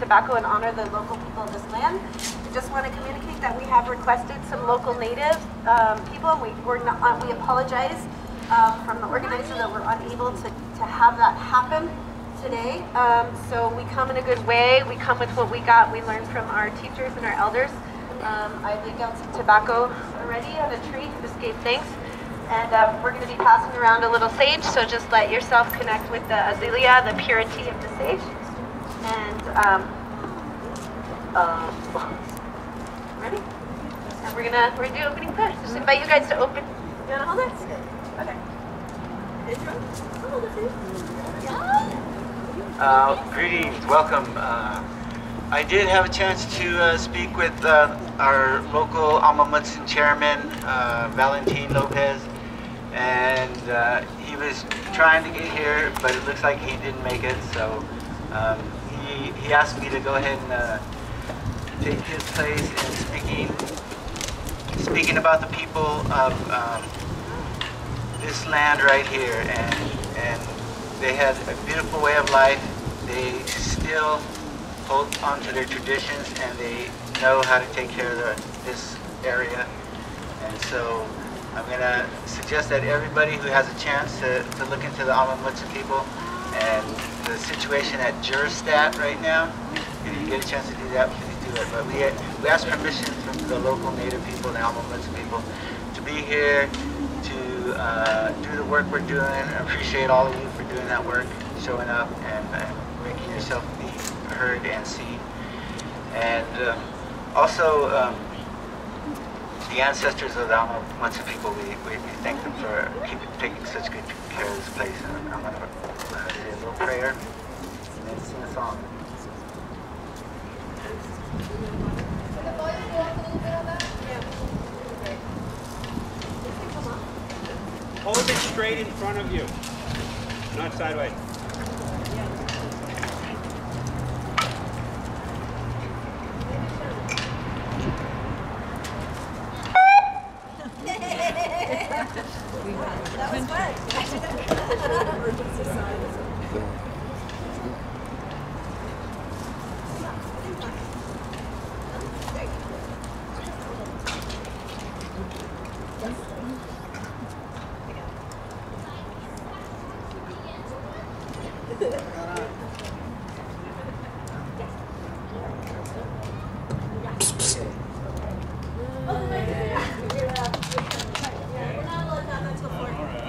tobacco and honor the local people of this land. We just want to communicate that we have requested some local native um, people, and we we're not, uh, we apologize um, from the organizer that we're unable to, to have that happen today. Um, so we come in a good way. We come with what we got. We learned from our teachers and our elders. Um, I laid down some tobacco already on a tree. Just gave thanks. And um, we're going to be passing around a little sage, so just let yourself connect with the azalea, the purity of the sage. And, um, ready? And we're gonna do opening prayer. Just invite you guys to open. You want to hold it? Okay. It. Uh, greetings, welcome. Uh, I did have a chance to uh, speak with uh, our local Amah Mutsun chairman, uh, Valentin Lopez, and uh, he was trying to get here, but it looks like he didn't make it, so um, he, he asked me to go ahead and uh, take his place in speaking, speaking about the people of um, this land right here, and, and they had a beautiful way of life. They still hold on to their traditions and they know how to take care of the, this area. And so I'm going to suggest that everybody who has a chance to, to look into the Amah Mutsun people and the situation at Juristac right now, if you get a chance to do that, But we, we ask permission from the local native people, the Amah people, to be here, to uh, do the work we're doing. I appreciate all of you for doing that work, showing up and, making yourself be heard and seen. And um, also, um, the ancestors of the Amah people, we, we, we thank them for keeping, taking such good care of this place. And I'm going to uh, say a little prayer and then sing a song. Hold it straight in front of you, not sideways.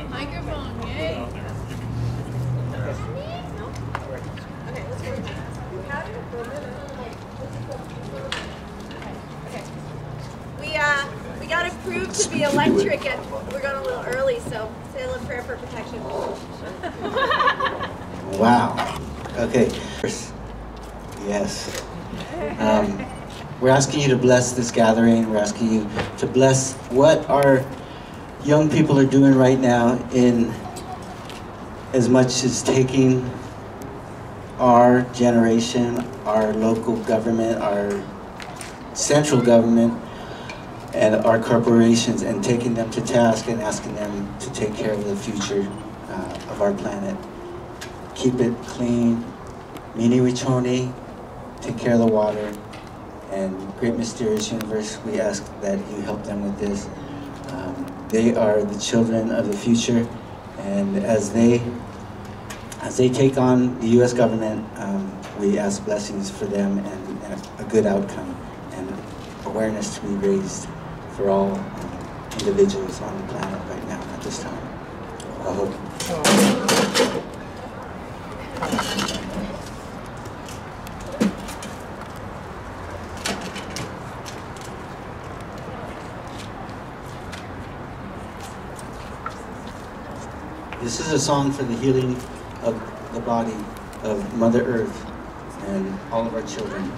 Microphone, yay! We, uh, we got approved to be electric and we're going a little early, so say a little prayer for protection. Wow. Okay. Yes. Um, we're asking you to bless this gathering. We're asking you to bless what our young people are doing right now in as much as taking our generation, our local government, our central government, and our corporations and taking them to task and asking them to take care of the future uh, of our planet. Keep it clean, Mini Wichoni take care of the water, and Great Mysterious Universe, we ask that you help them with this. Um, they are the children of the future, and as they as they take on the U.S. government, um, we ask blessings for them and, and a good outcome and awareness to be raised for all individuals on the planet right now at this time. I hope. This is a song for the healing of the body of Mother Earth and all of our children.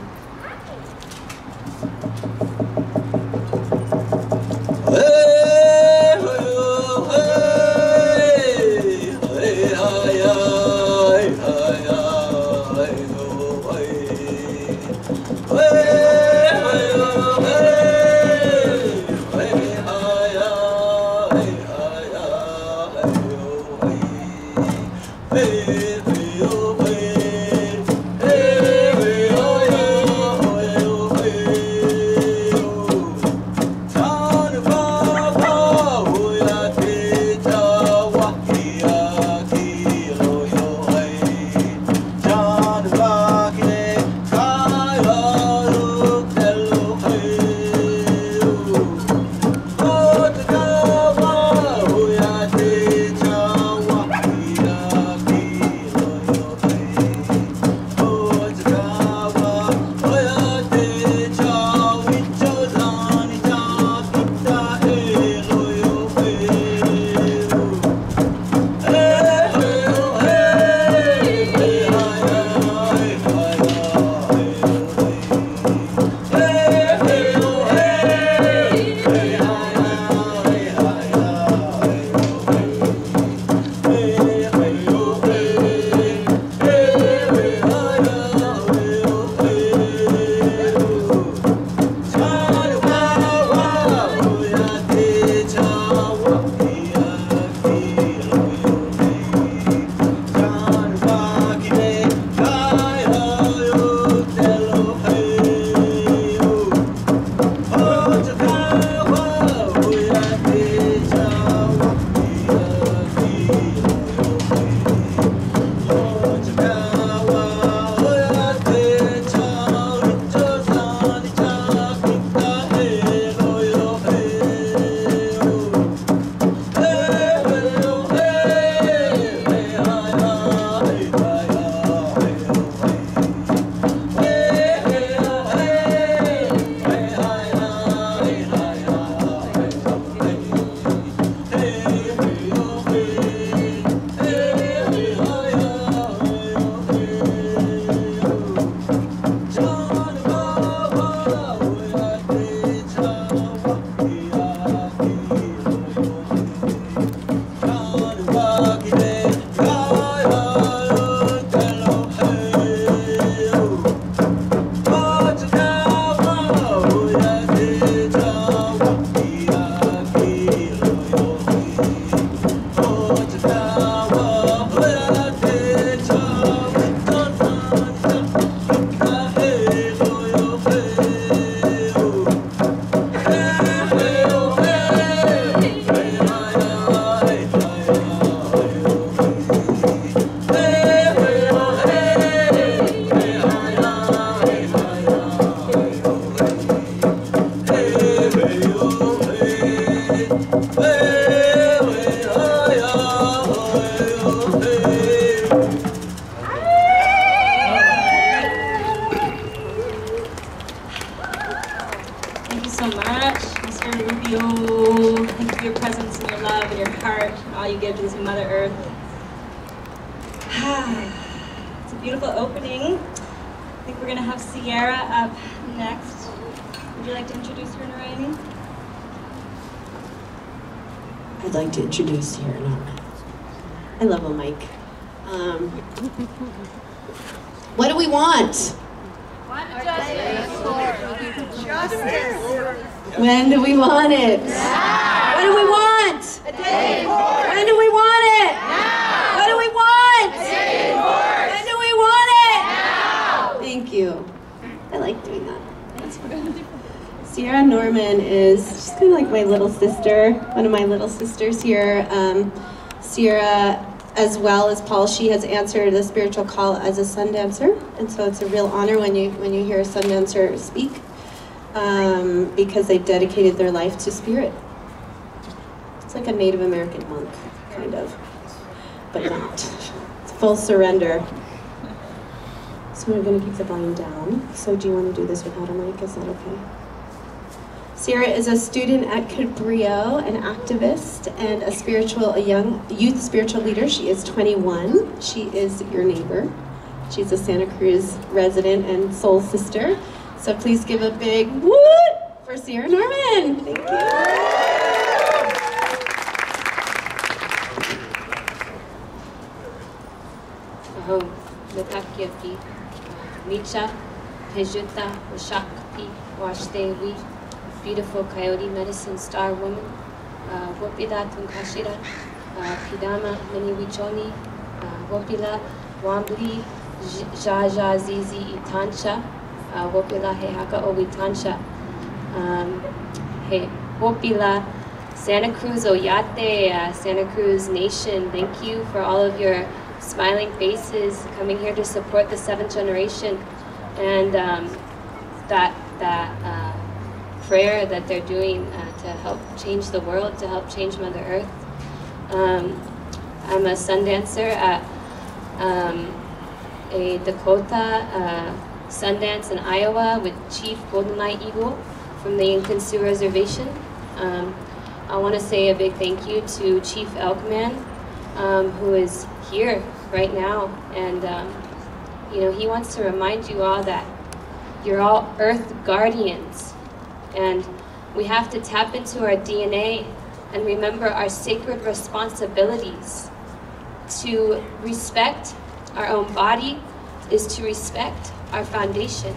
Little sister, one of my little sisters here. Um, Sierra, as well as Paul, she has answered the spiritual call as a sun dancer, and so it's a real honor when you when you hear a sun dancer speak, um, because they've dedicated their life to spirit. It's like a Native American monk, kind of, but not. It's full surrender. So we're going to keep the volume down. So do you want to do this without a mic? Is that okay? Sierra is a student at Cabrillo, an activist and a spiritual, a young youth spiritual leader. She is 21. She is your neighbor. She's a Santa Cruz resident and soul sister. So please give a big woot for Sierra Norman. Thank you. Aho, Micha, beautiful coyote medicine star woman, uh, Wopila Tunkashira, uh, Pidama Miniwichoni, uh, Wopila Wambli, Jaja Zizi Itansha, uh, Wopila Hehaka Owitansha, um, Wopila Santa Cruz Oyate, Santa Cruz Nation, thank you for all of your smiling faces coming here to support the seventh generation. And um, that that uh, prayer that they're doing uh, to help change the world, to help change Mother Earth. Um, I'm a sun dancer at um, a Dakota uh, Sundance in Iowa with Chief Golden Light Eagle from the Yankton Sioux Reservation. Um, I want to say a big thank you to Chief Elkman, um, who is here right now, and um, you know he wants to remind you all that you're all Earth guardians, and we have to tap into our DNA and remember our sacred responsibilities. To respect our own body is to respect our foundation,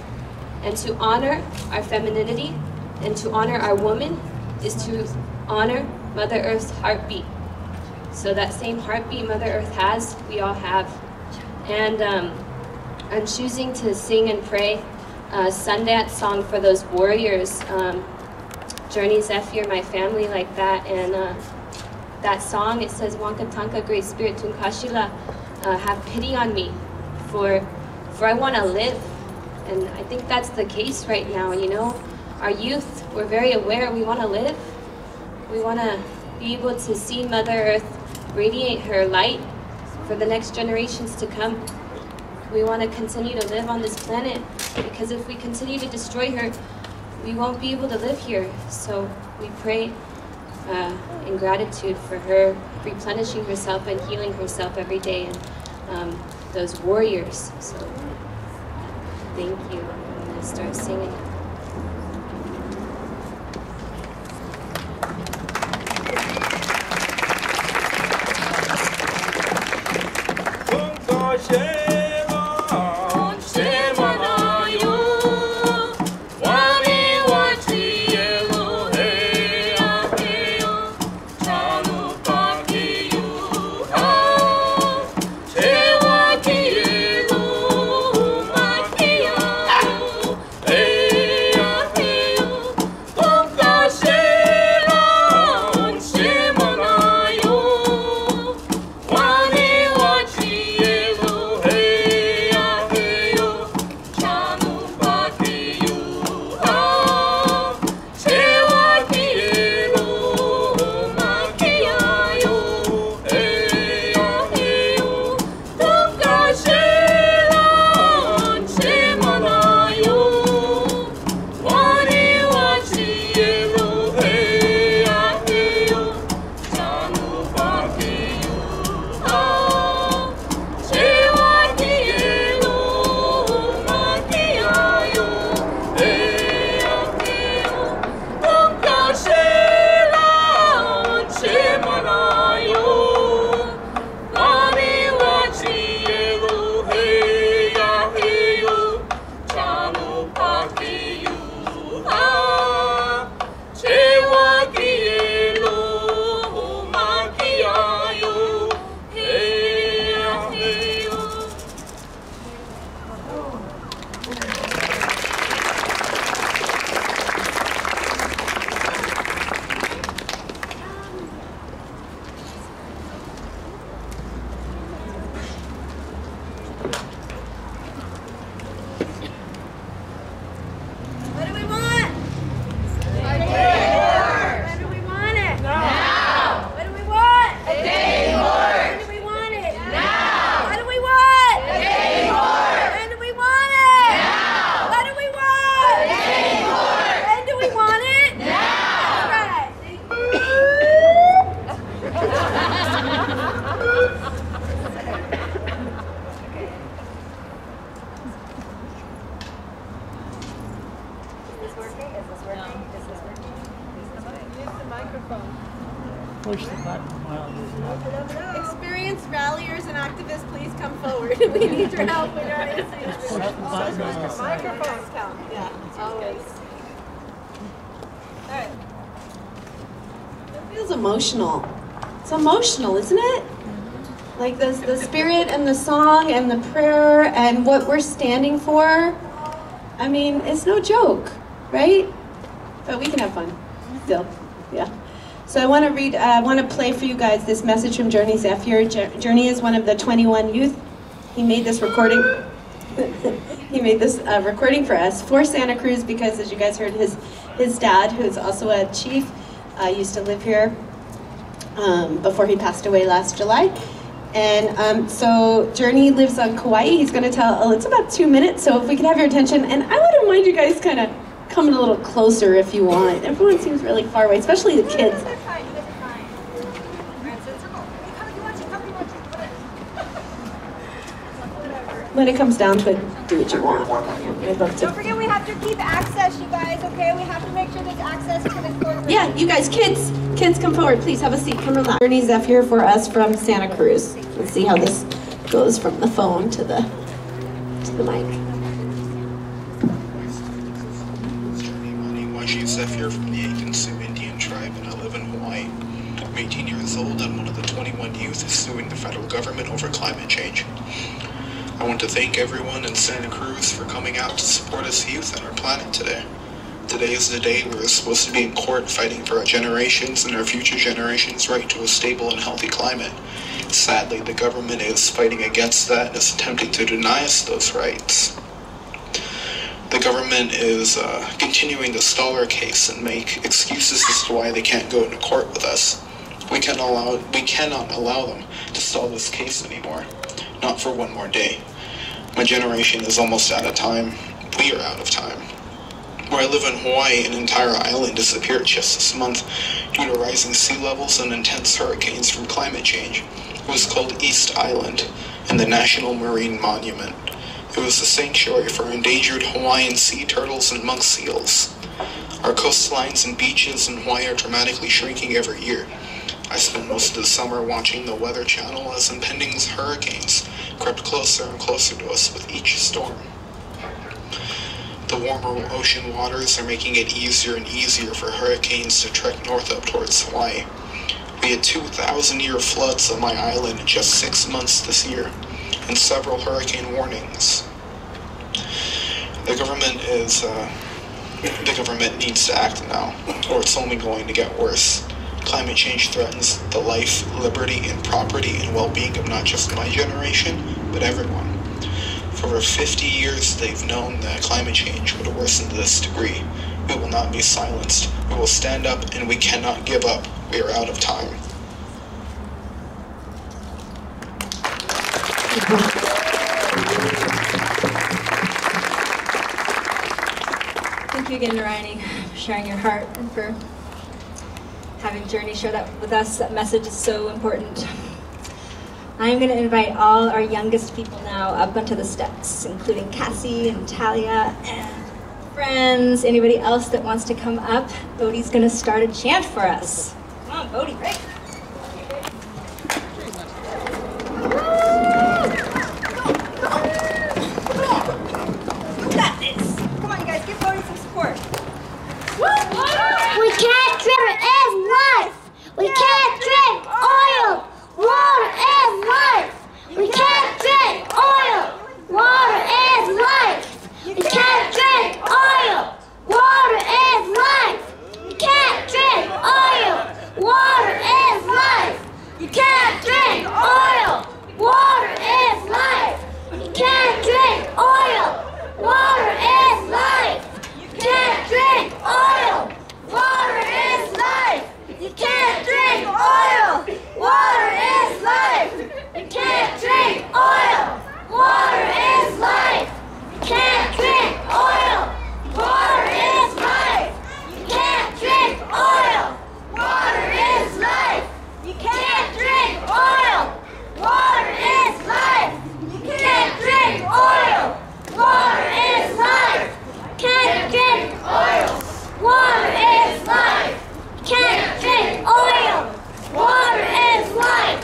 and to honor our femininity and to honor our woman is to honor Mother Earth's heartbeat. So that same heartbeat Mother Earth has, we all have. And um, I'm choosing to sing and pray a Sundance song for those warriors. Um, Journey Zephier, my family, like that. And uh, that song, it says, Wankatanka, Great Spirit, Tunkashila, uh, have pity on me, for, for I want to live. And I think that's the case right now, you know? Our youth, we're very aware we want to live. We want to be able to see Mother Earth radiate her light for the next generations to come. We want to continue to live on this planet because if we continue to destroy her, we won't be able to live here. So we pray uh, in gratitude for her replenishing herself and healing herself every day and um, those warriors. So thank you. I'm going to start singing. We're standing for. I mean, it's no joke, right? But we can have fun still. Yeah. So I want to read, uh, I want to play for you guys this message from Journey Zephier. Journey is one of the 21 youth. He made this recording. he made this uh, recording for us for Santa Cruz because, as you guys heard, his his dad, who's also a chief, uh, used to live here um, before he passed away last July. And um, so Journey lives on Kauai. He's going to tell. Oh, it's about two minutes. So if we could have your attention, and I wouldn't mind you guys kind of coming a little closer if you want. Everyone seems really far away, especially the kids. When it comes down to it, do what you want. I'd love to. Don't forget we have to keep access, you guys, okay? We have to make sure there's access to the courtroom. Yeah, you guys, kids, kids, come forward, please. Have a seat. Come relax. Journey here for us from Santa Cruz. Let's see how this goes from the phone to the to the mic. My name is Washi Zephier from the Yankton Sioux Indian tribe, and I live in Hawaii. I'm 18 years old and one of the 21 youth suing the federal government over climate change. I want to thank everyone in Santa Cruz for coming out to support us youth and our planet today. Today is the day we're supposed to be in court fighting for our generations and our future generations' right to a stable and healthy climate. Sadly, the government is fighting against that and is attempting to deny us those rights. The government is uh, continuing to stall our case and make excuses as to why they can't go into court with us. We can allow we cannot allow them to stall this case anymore. Not for one more day. My generation is almost out of time. We are out of time. Where I live in Hawaii, an entire island disappeared just this month due to rising sea levels and intense hurricanes from climate change. Was called East Island and the National Marine Monument. It was a sanctuary for endangered Hawaiian sea turtles and monk seals. Our coastlines and beaches in Hawaii are dramatically shrinking every year. I spent most of the summer watching the Weather Channel as impending hurricanes crept closer and closer to us with each storm. The warmer ocean waters are making it easier and easier for hurricanes to trek north up towards Hawaii. We had 2,000 year floods on my island in just six months this year, and several hurricane warnings. The government is, uh, the government needs to act now, or it's only going to get worse. Climate change threatens the life, liberty, and property and well being of not just my generation, but everyone. For over 50 years, they've known that climate change would worsen to this degree. We will not be silenced. We will stand up and we cannot give up. We are out of time. Thank you again, Narayani, for sharing your heart and for having Journey share that with us. That message is so important. I'm going to invite all our youngest people now up onto the steps, including Cassie and Talia and friends. Anybody else that wants to come up? Bodhi's going to start a chant for us. On, Bodhi, right? You got this. Come on, you guys, give Bodhi some support. We can't drink is life. We can't oil. Water is life. You can't drink oil. Water Can't drink oil. Water is life. Can't drink oil. Water is life.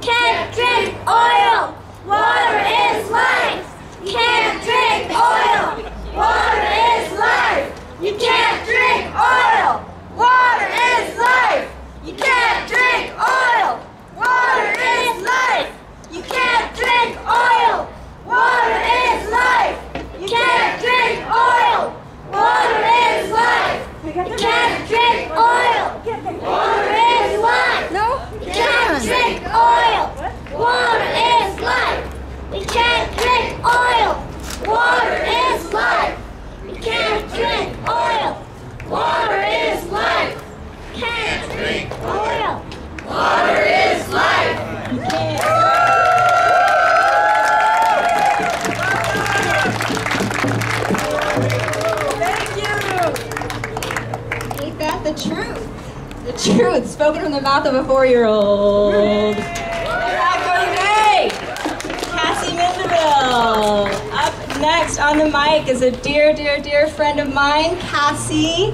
Can't drink oil. Water is life. Can't drink oil. Water is life. You can't drink oil. Water is life. You can't drink oil. Water is life. You can't drink oil. Water is life. You can't drink oil. Water is life. You can't drink oil. Water is life. No? You can't drink oil. Water is life. We can't drink oil. Water is life. We can't drink oil. Water is life. Can't drink oil. Water is life. Is truth The truth spoken from the mouth of a four-year-old. Cassie Mendeville. Up next on the mic is a dear, dear, dear friend of mine, Cassie,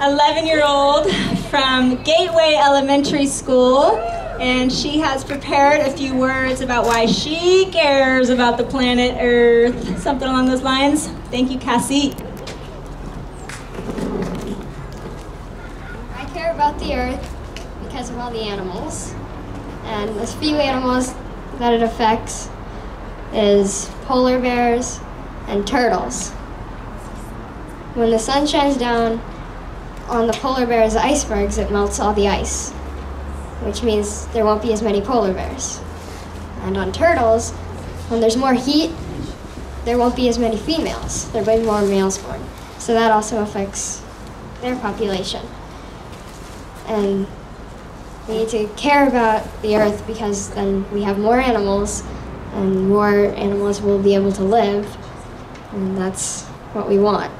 11-year-old from Gateway Elementary School. And she has prepared a few words about why she cares about the planet Earth. Something along those lines. Thank you, Cassie. I care about earth because of all the animals. And the few animals that it affects is polar bears and turtles. When the sun shines down on the polar bears' icebergs, it melts all the ice, which means there won't be as many polar bears. And on turtles, when there's more heat, there won't be as many females. There'll be more males born. So that also affects their population. And we need to care about the earth because then we have more animals and more animals will be able to live. And that's what we want.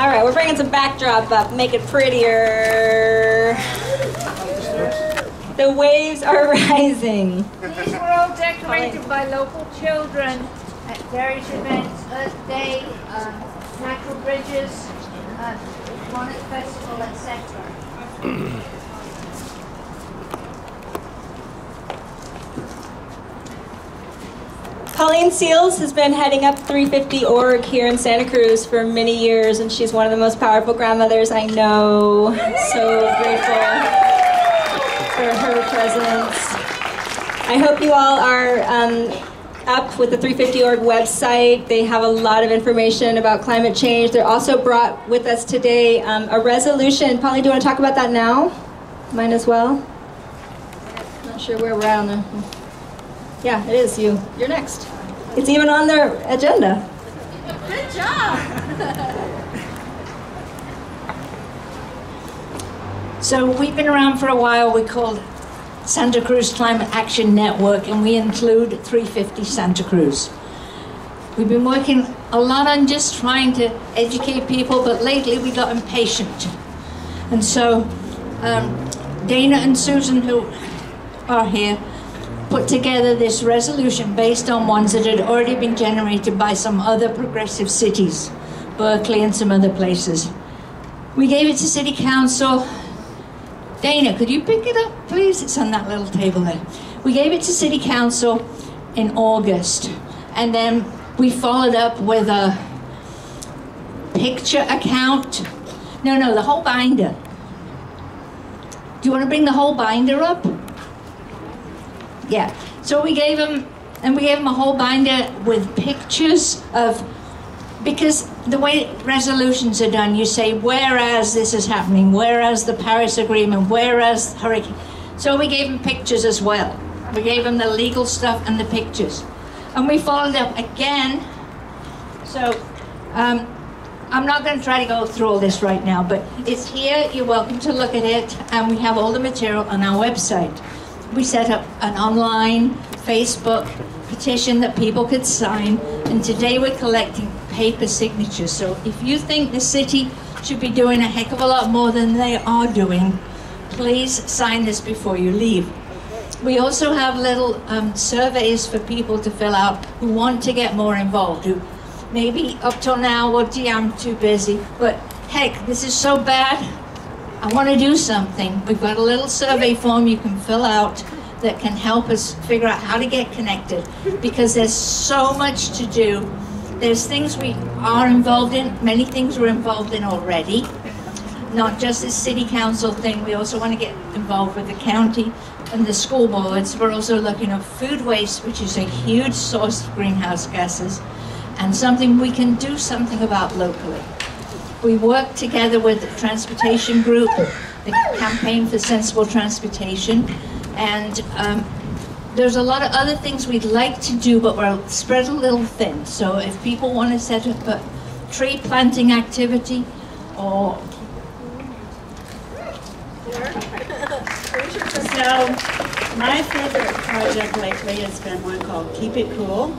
All right, we're bringing some backdrop up, make it prettier. The waves are rising. These were all decorated by local children at various events, Earth Day, uh, Natural Bridges, uh, Bonnet Festival, etc. Pauline Seales has been heading up 350 org here in Santa Cruz for many years, and she's one of the most powerful grandmothers I know. So grateful for her presence. I hope you all are um, up with the 350 org website. They have a lot of information about climate change. They're also brought with us today um, a resolution. Polly, do you want to talk about that now? Mine as well. Not sure where we're at on the. Yeah, it is you. You're next. It's even on their agenda. Good job! So we've been around for a while. We called Santa Cruz Climate Action Network, and we include 350 Santa Cruz. We've been working a lot on just trying to educate people, but lately we got impatient. And so um, Dana and Susan, who are here, put together this resolution based on ones that had already been generated by some other progressive cities, Berkeley and some other places. We gave it to City Council. Dana, could you pick it up, please? It's on that little table there. We gave it to City Council in August, and then we followed up with a picture account. No, no, the whole binder. Do you want to bring the whole binder up? Yeah. So we gave them, and we gave them a whole binder with pictures of, because the way resolutions are done, you say, whereas this is happening, whereas the Paris Agreement, whereas hurricane. So we gave them pictures as well. We gave them the legal stuff and the pictures. And we followed up again. So um, I'm not going to try to go through all this right now, but it's here. You're welcome to look at it. And we have all the material on our website we set up an online Facebook petition that people could sign, and today we're collecting paper signatures. So if you think the city should be doing a heck of a lot more than they are doing, please sign this before you leave. We also have little um, surveys for people to fill out who want to get more involved, who maybe up till now, well, gee, I'm too busy, but heck, this is so bad, I want to do something. We've got a little survey form you can fill out that can help us figure out how to get connected because there's so much to do. There's things we are involved in, many things we're involved in already. Not just this city council thing, we also want to get involved with the county and the school boards. We're also looking at food waste, which is a huge source of greenhouse gases, and something we can do something about locally. We work together with the transportation group, the campaign for sensible transportation, and um, there's a lot of other things we'd like to do, but we're spread a little thin. So if people want to set up a tree planting activity or So, my favorite project lately has been one called Keep It Cool.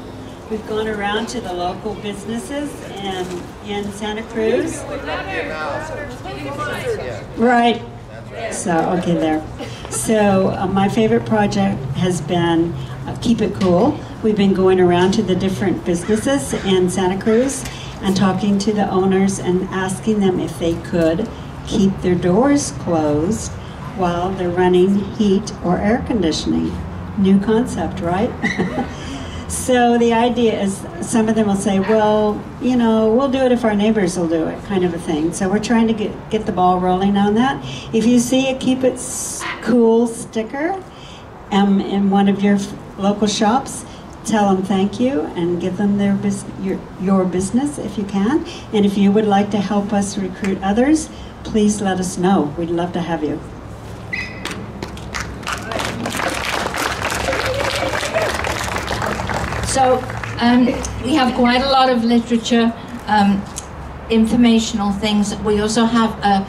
We've gone around to the local businesses in, in Santa Cruz. Right. So, okay, there. So, uh, my favorite project has been uh, Keep It Cool. We've been going around to the different businesses in Santa Cruz and talking to the owners and asking them if they could keep their doors closed while they're running heat or air conditioning. New concept, right? so the idea is some of them will say, well, you know, we'll do it if our neighbors will do it, kind of a thing. So we're trying to get, get the ball rolling on that. If you see a Keep It Cool sticker um, in one of your local shops, tell them thank you and give them their bus- your, your business if you can. And if you would like to help us recruit others, please let us know. We'd love to have you. So um, we have quite a lot of literature, um, informational things. We also have a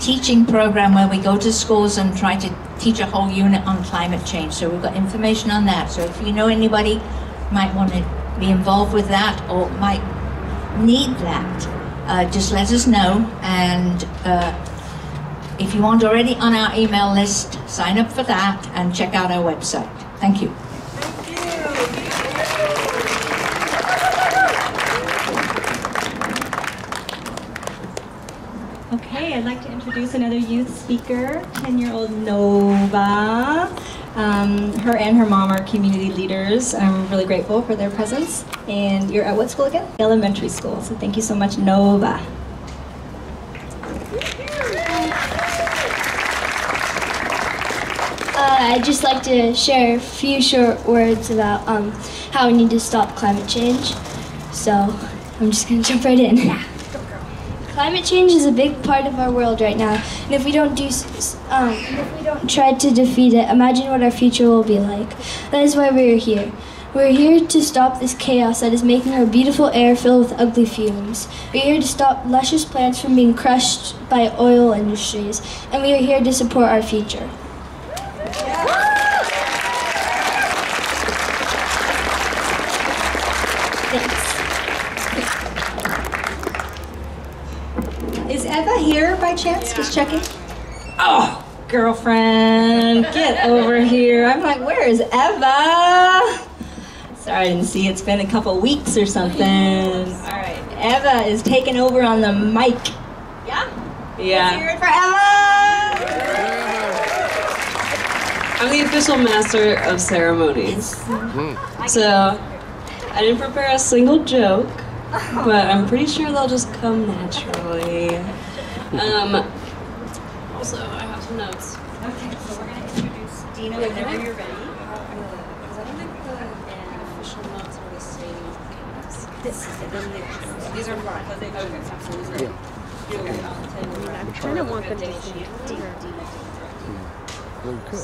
teaching program where we go to schools and try to teach a whole unit on climate change. So we've got information on that. So if you know anybody might want to be involved with that or might need that, uh, just let us know. And uh, if you aren't already on our email list, sign up for that and check out our website. Thank you. Introduce another youth speaker, 10-year-old Nova. Um, her and her mom are community leaders. I'm really grateful for their presence. And you're at what school again? Elementary school. So thank you so much, Nova. Uh, I'd just like to share a few short words about um, how we need to stop climate change. So I'm just going to jump right in. Climate change is a big part of our world right now, and if we don't do, um, if we don't try to defeat it, imagine what our future will be like. That is why we are here. We're here to stop this chaos that is making our beautiful air filled with ugly fumes. We're here to stop luscious plants from being crushed by oil industries, and we are here to support our future. Is Eva here by chance? Just checking. Oh, girlfriend, get over here. I'm like, where is Eva? Sorry, I didn't see. It's been a couple weeks or something. All right, Eva is taking over on the mic. Yeah? Yeah. Let's hear it for Eva. I'm the official master of ceremonies. Mm-hmm. So, I didn't prepare a single joke, but I'm pretty sure they'll just come naturally. Um, also, I have some notes. Okay, so we're going to introduce Dina whenever you're ready. Because I don't think the official notes are the same as this. Is the These are fine. Okay, so these are. I kind of want them to see Well, you could.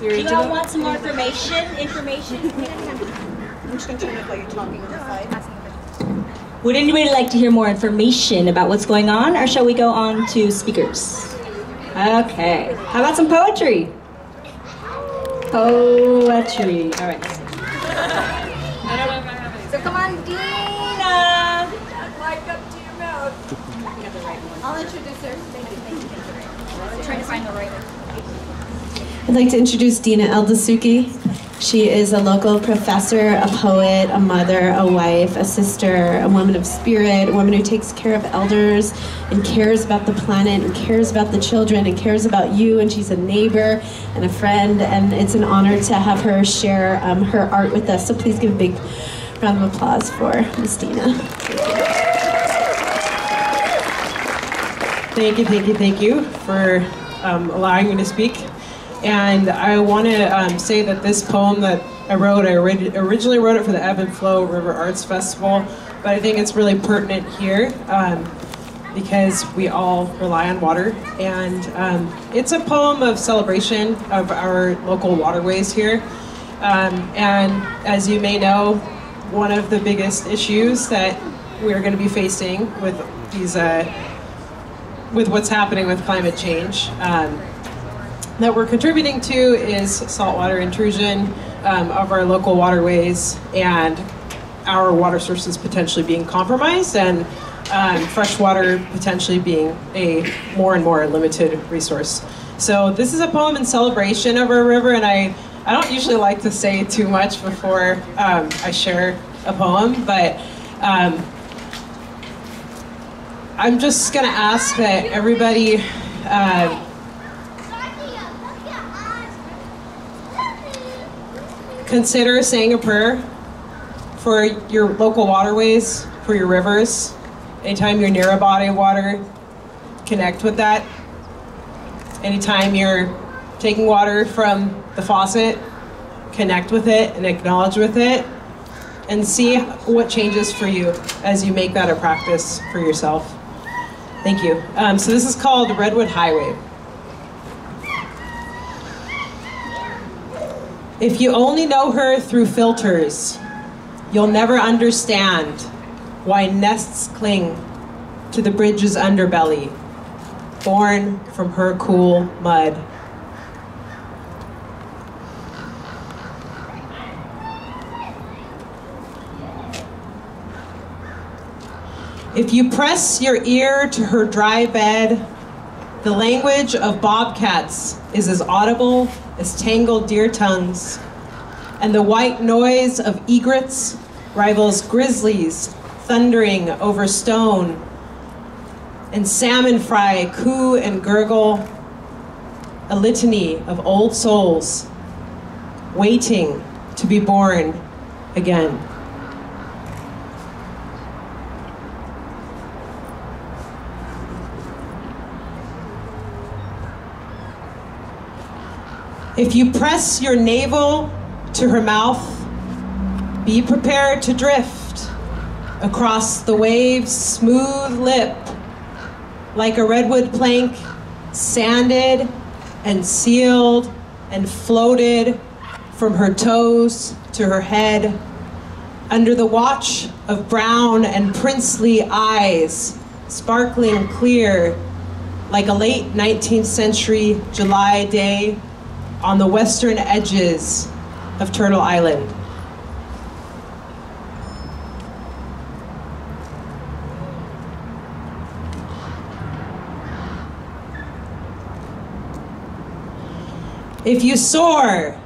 Do you all want some more information? Information? I'm just going to turn it while you're talking on the side. Would anybody like to hear more information about what's going on, or shall we go on to speakers? Okay. How about some poetry? Poetry. All right. So come on, Dina. Like up to your mouth. I'll introduce her. Thank you, thank you, thank you. I'm trying to find the right one. I'd like to introduce Dina el Dessouky. She is a local professor, a poet, a mother, a wife, a sister, a woman of spirit, a woman who takes care of elders and cares about the planet and cares about the children and cares about you. And she's a neighbor and a friend. And it's an honor to have her share um, her art with us. So please give a big round of applause for Miss Dina. Thank you, thank you, thank you for um, allowing me to speak. And I want to um, say that this poem that I wrote, I ori- originally wrote it for the Ebb and Flow River Arts Festival, but I think it's really pertinent here. Um, because we all rely on water. And um, it's a poem of celebration of our local waterways here. Um, and as you may know, one of the biggest issues that we're going to be facing with these, uh, with what's happening with climate change, um, that we're contributing to is saltwater intrusion um, of our local waterways and our water sources potentially being compromised and um, fresh water potentially being a more and more limited resource. So this is a poem in celebration of our river, and I, I don't usually like to say too much before um, I share a poem, but um, I'm just gonna ask that everybody uh, consider saying a prayer for your local waterways, for your rivers. Anytime you're near a body of water, connect with that. Anytime you're taking water from the faucet, connect with it and acknowledge with it and see what changes for you as you make that a practice for yourself. Thank you. Um, so this is called Redwood Highway. If you only know her through filters, you'll never understand why nests cling to the bridge's underbelly, born from her cool mud. If you press your ear to her dry bed, the language of bobcats is as audible as tangled deer tongues, and the white noise of egrets rivals grizzlies thundering over stone, and salmon fry coo and gurgle, a litany of old souls waiting to be born again. If you press your navel to her mouth, be prepared to drift across the wave's smooth lip like a redwood plank, sanded and sealed and floated from her toes to her head. Under the watch of brown and princely eyes, sparkling clear like a late 19th century July day on the western edges of Turtle Island. If you soar,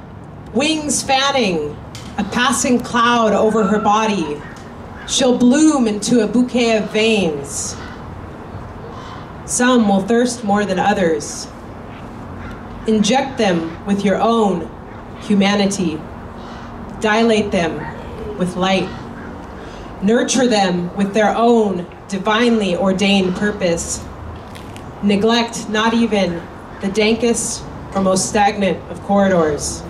wings fanning, a passing cloud over her body, she'll bloom into a bouquet of veins. Some will thirst more than others. Inject them with your own humanity. Dilate them with light. Nurture them with their own divinely ordained purpose. Neglect not even the dankest or most stagnant of corridors.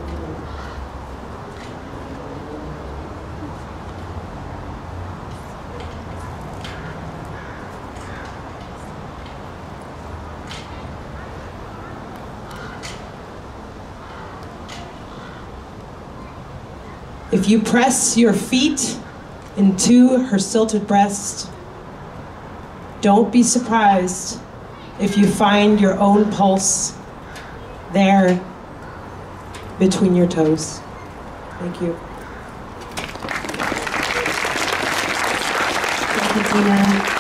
If you press your feet into her silted breast, don't be surprised if you find your own pulse there between your toes. Thank you. Thank you, Tina.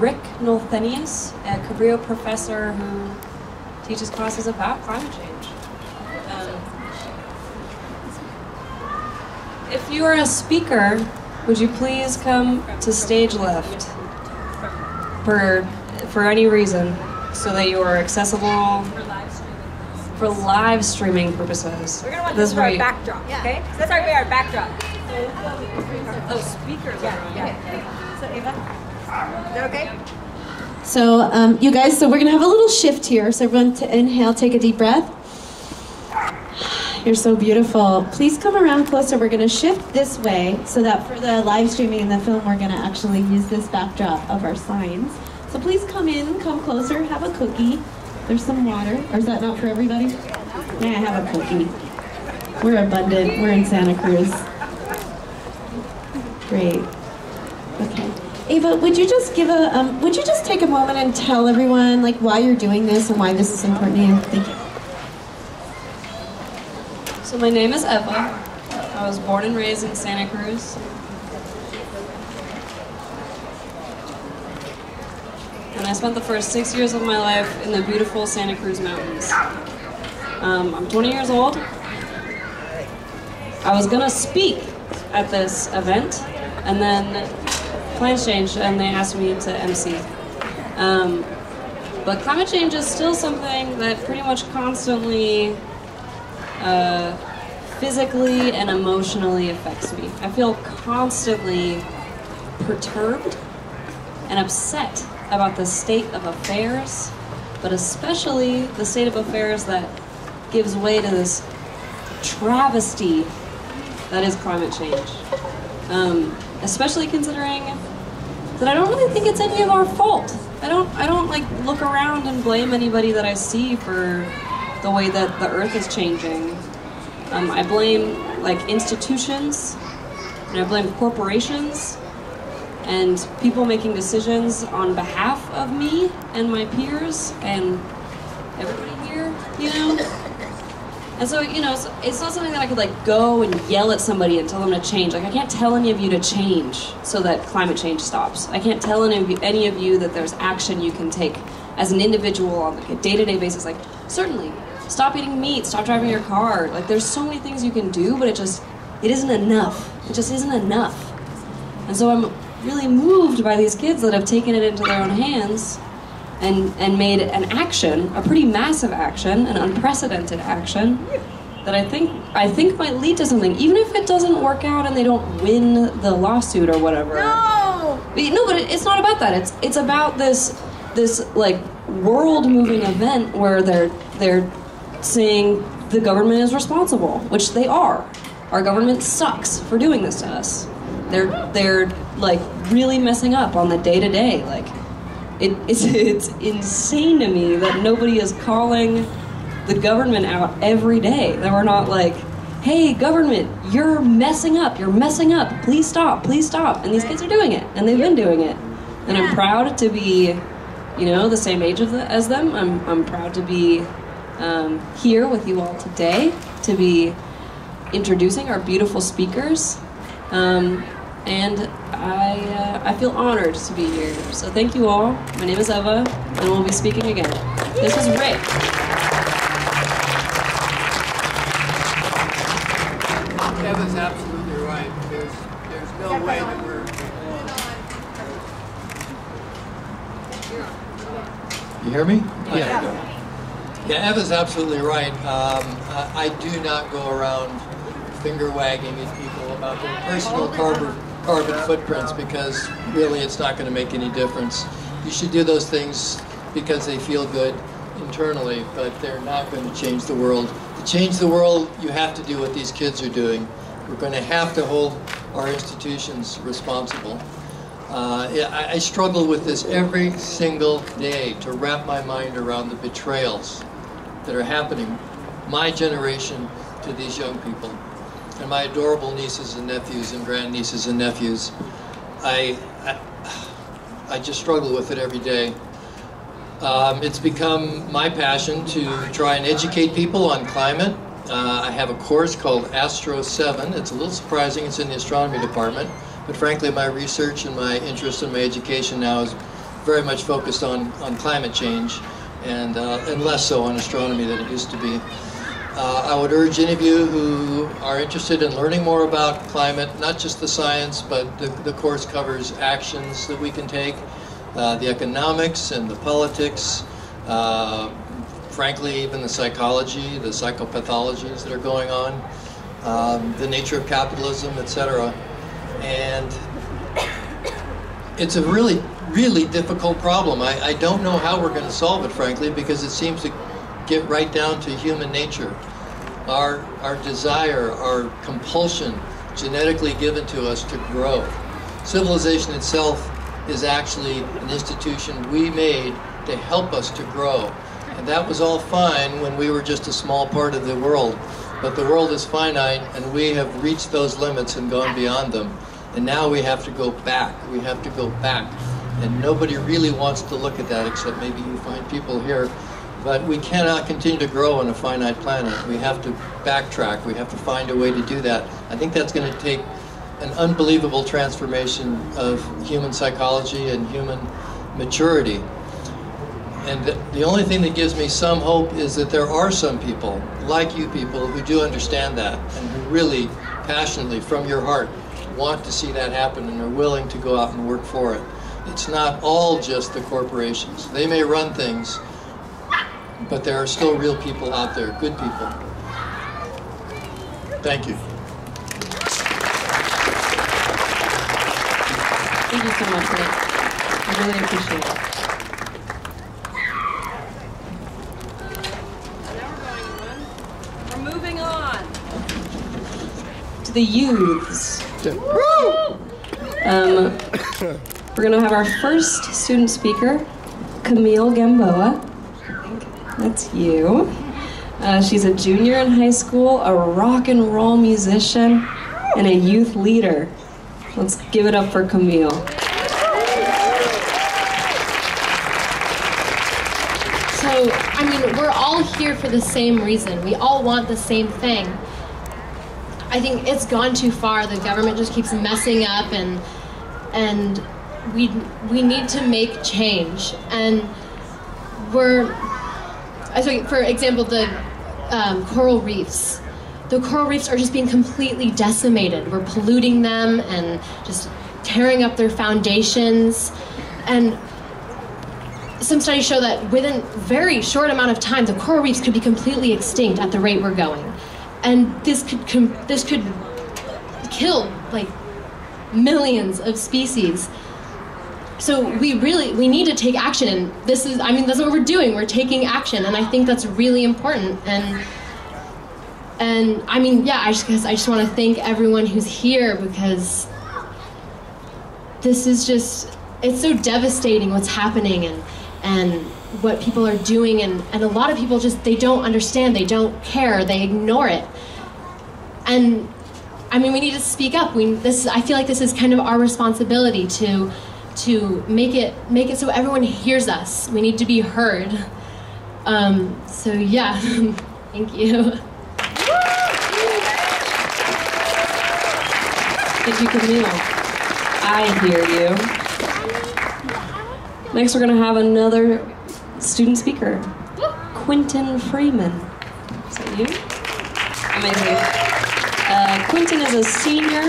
Rick Nolthenius, a Cabrillo professor who teaches classes about climate change. Um, if you are a speaker, would you please come to stage left for for any reason, so that you are accessible for live streaming purposes. We're gonna want this, This for our way- backdrop, okay? So that's our, our backdrop. Oh, speakers Yeah, yeah. So Ava, is that okay? So, um, you guys, so we're gonna have a little shift here. So, everyone, to inhale, take a deep breath. You're so beautiful. Please come around closer. We're going to shift this way so that for the live streaming and the film, we're going to actually use this backdrop of our signs. So please come in, come closer, have a cookie. There's some water. Or is that not for everybody? May I have a cookie? We're abundant. We're in Santa Cruz. Great. Okay. Ava, would you just give a, um, would you just take a moment and tell everyone like why you're doing this and why this is important to you? Thank you. So my name is Eva. I was born and raised in Santa Cruz. And I spent the first six years of my life in the beautiful Santa Cruz Mountains. Um, I'm 20 years old. I was gonna speak at this event, and then plans changed, and they asked me to MC. Um, but climate change is still something that pretty much constantly uh, physically and emotionally affects me. I feel constantly perturbed and upset about the state of affairs, but especially the state of affairs that gives way to this travesty that is climate change. Um, especially considering that I don't really think it's any of our fault. I don't I don't like look around and blame anybody that I see for the way that the earth is changing. Um, I blame like institutions and I blame corporations and people making decisions on behalf of me and my peers and everybody here, you know? And so, you know, it's, not something that I could like go and yell at somebody and tell them to change. Like, I can't tell any of you to change so that climate change stops. I can't tell any of you, any of you that there's action you can take as an individual on like a day-to-day basis. Like, certainly, stop eating meat, stop driving your car. Like, there's so many things you can do, but it just, it isn't enough. It just isn't enough. And so I'm really moved by these kids that have taken it into their own hands and, and made an action, a pretty massive action, an unprecedented action, that I think I think might lead to something, even if it doesn't work out and they don't win the lawsuit or whatever. No. But, no, but it, it's not about that. It's it's about this this like world moving event where they're they're saying the government is responsible, which they are. Our government sucks for doing this to us. They're they're like really messing up on the day to day. Like it, it's it's insane to me that nobody is calling the government out every day. That we're not like, hey, government, you're messing up. You're messing up. Please stop. Please stop. And these kids are doing it, and they've been doing it. And I'm proud to be, you know, the same age of the, as them. I'm I'm proud to be um, here with you all today to be introducing our beautiful speakers. Um, and I, uh, I feel honored to be here. So thank you all. My name is Eva, and we'll be speaking again. This is Rick. Eva's absolutely right. There's, there's no way that we're. You hear me? Yeah. Yeah, Eva's absolutely right. Um, I, I do not go around finger wagging at people about their personal carbon carbon footprints because really it's not going to make any difference. You should do those things because they feel good internally, but they're not going to change the world. To change the world, you have to do what these kids are doing. We're going to have to hold our institutions responsible. Uh, I, I struggle with this every single day to wrap my mind around the betrayals that are happening, my generation to these young people and my adorable nieces and nephews and grandnieces and nephews. I, I, I just struggle with it every day. Um, it's become my passion to try and educate people on climate. Uh, I have a course called Astro 7. It's a little surprising, it's in the astronomy department, but frankly my research and my interest in my education now is very much focused on, on climate change and, uh, and less so on astronomy than it used to be. Uh, I would urge any of you who are interested in learning more about climate, not just the science, but the, the course covers actions that we can take, uh, the economics and the politics, uh, frankly, even the psychology, the psychopathologies that are going on, um, the nature of capitalism, etc. And it's a really, really difficult problem. I, I don't know how we're going to solve it, frankly, because it seems to get right down to human nature. our, our desire, our compulsion genetically given to us to grow. Civilization itself is actually an institution we made to help us to grow. And that was all fine when we were just a small part of the world. But the world is finite and we have reached those limits and gone beyond them. And now we have to go back. We have to go back. And nobody really wants to look at that except maybe you find people here. But we cannot continue to grow on a finite planet. We have to backtrack. We have to find a way to do that. I think that's going to take an unbelievable transformation of human psychology and human maturity. And the, only thing that gives me some hope is that there are some people, like you people, who do understand that and who really passionately, from your heart, want to see that happen and are willing to go out and work for it. It's not all just the corporations. They may run things, but there are still real people out there, good people. Thank you. Thank you so much, Nick. I really appreciate it. We're moving on. To the youths. Um, we're going to have our first student speaker, Camille Gamboa. That's you. Uh, she's a junior in high school, a rock and roll musician, and a youth leader. Let's give it up for Camille. So, I mean, we're all here for the same reason. We all want the same thing. I think it's gone too far. The government just keeps messing up and and we we need to make change. And we're so for example, the um, coral reefs. The coral reefs are just being completely decimated. We're polluting them and just tearing up their foundations. And some studies show that within very short amount of time, the coral reefs could be completely extinct at the rate we're going, and this could this could kill like millions of species. So we really we need to take action, and this is I mean that's what we're doing. We're taking action, and I think that's really important. And and I mean yeah, I just I just want to thank everyone who's here because this is just it's so devastating what's happening and and what people are doing and, and a lot of people just they don't understand they don't care they ignore it and i mean we need to speak up we this i feel like this is kind of our responsibility to to make it make it so everyone hears us we need to be heard um, so yeah thank you Thank you, Camille. I hear you. Next, we're going to have another student speaker, Quentin Freeman. Is that you? Amazing. Uh, Quentin is a senior.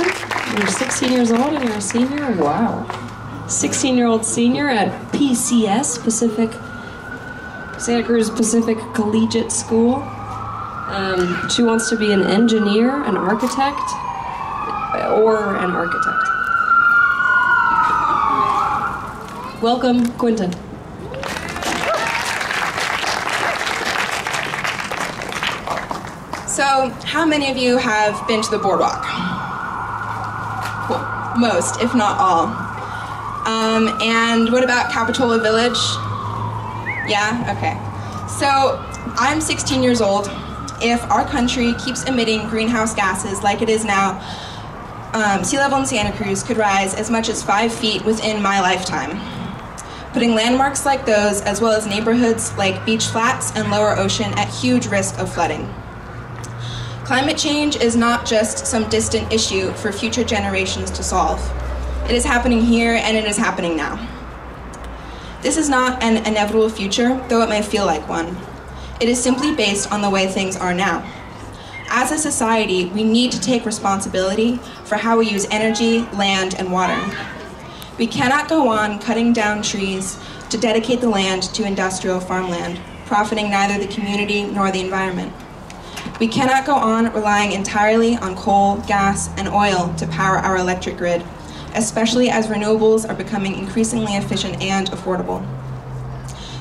You're 16 years old and you're a senior? Wow. 16 year old senior at PCS, Pacific, Santa Cruz Pacific Collegiate School. Um, she wants to be an engineer, an architect, or an architect. Welcome, Quentin. So, how many of you have been to the boardwalk? Cool. Most, if not all. Um, and what about Capitola Village? Yeah? Okay. So, I'm 16 years old. If our country keeps emitting greenhouse gases like it is now, um, sea level in Santa Cruz could rise as much as five feet within my lifetime, putting landmarks like those, as well as neighborhoods like Beach Flats and Lower Ocean, at huge risk of flooding. Climate change is not just some distant issue for future generations to solve. It is happening here and it is happening now. This is not an inevitable future, though it may feel like one. It is simply based on the way things are now. As a society, we need to take responsibility for how we use energy, land, and water. We cannot go on cutting down trees to dedicate the land to industrial farmland, profiting neither the community nor the environment. We cannot go on relying entirely on coal, gas, and oil to power our electric grid, especially as renewables are becoming increasingly efficient and affordable.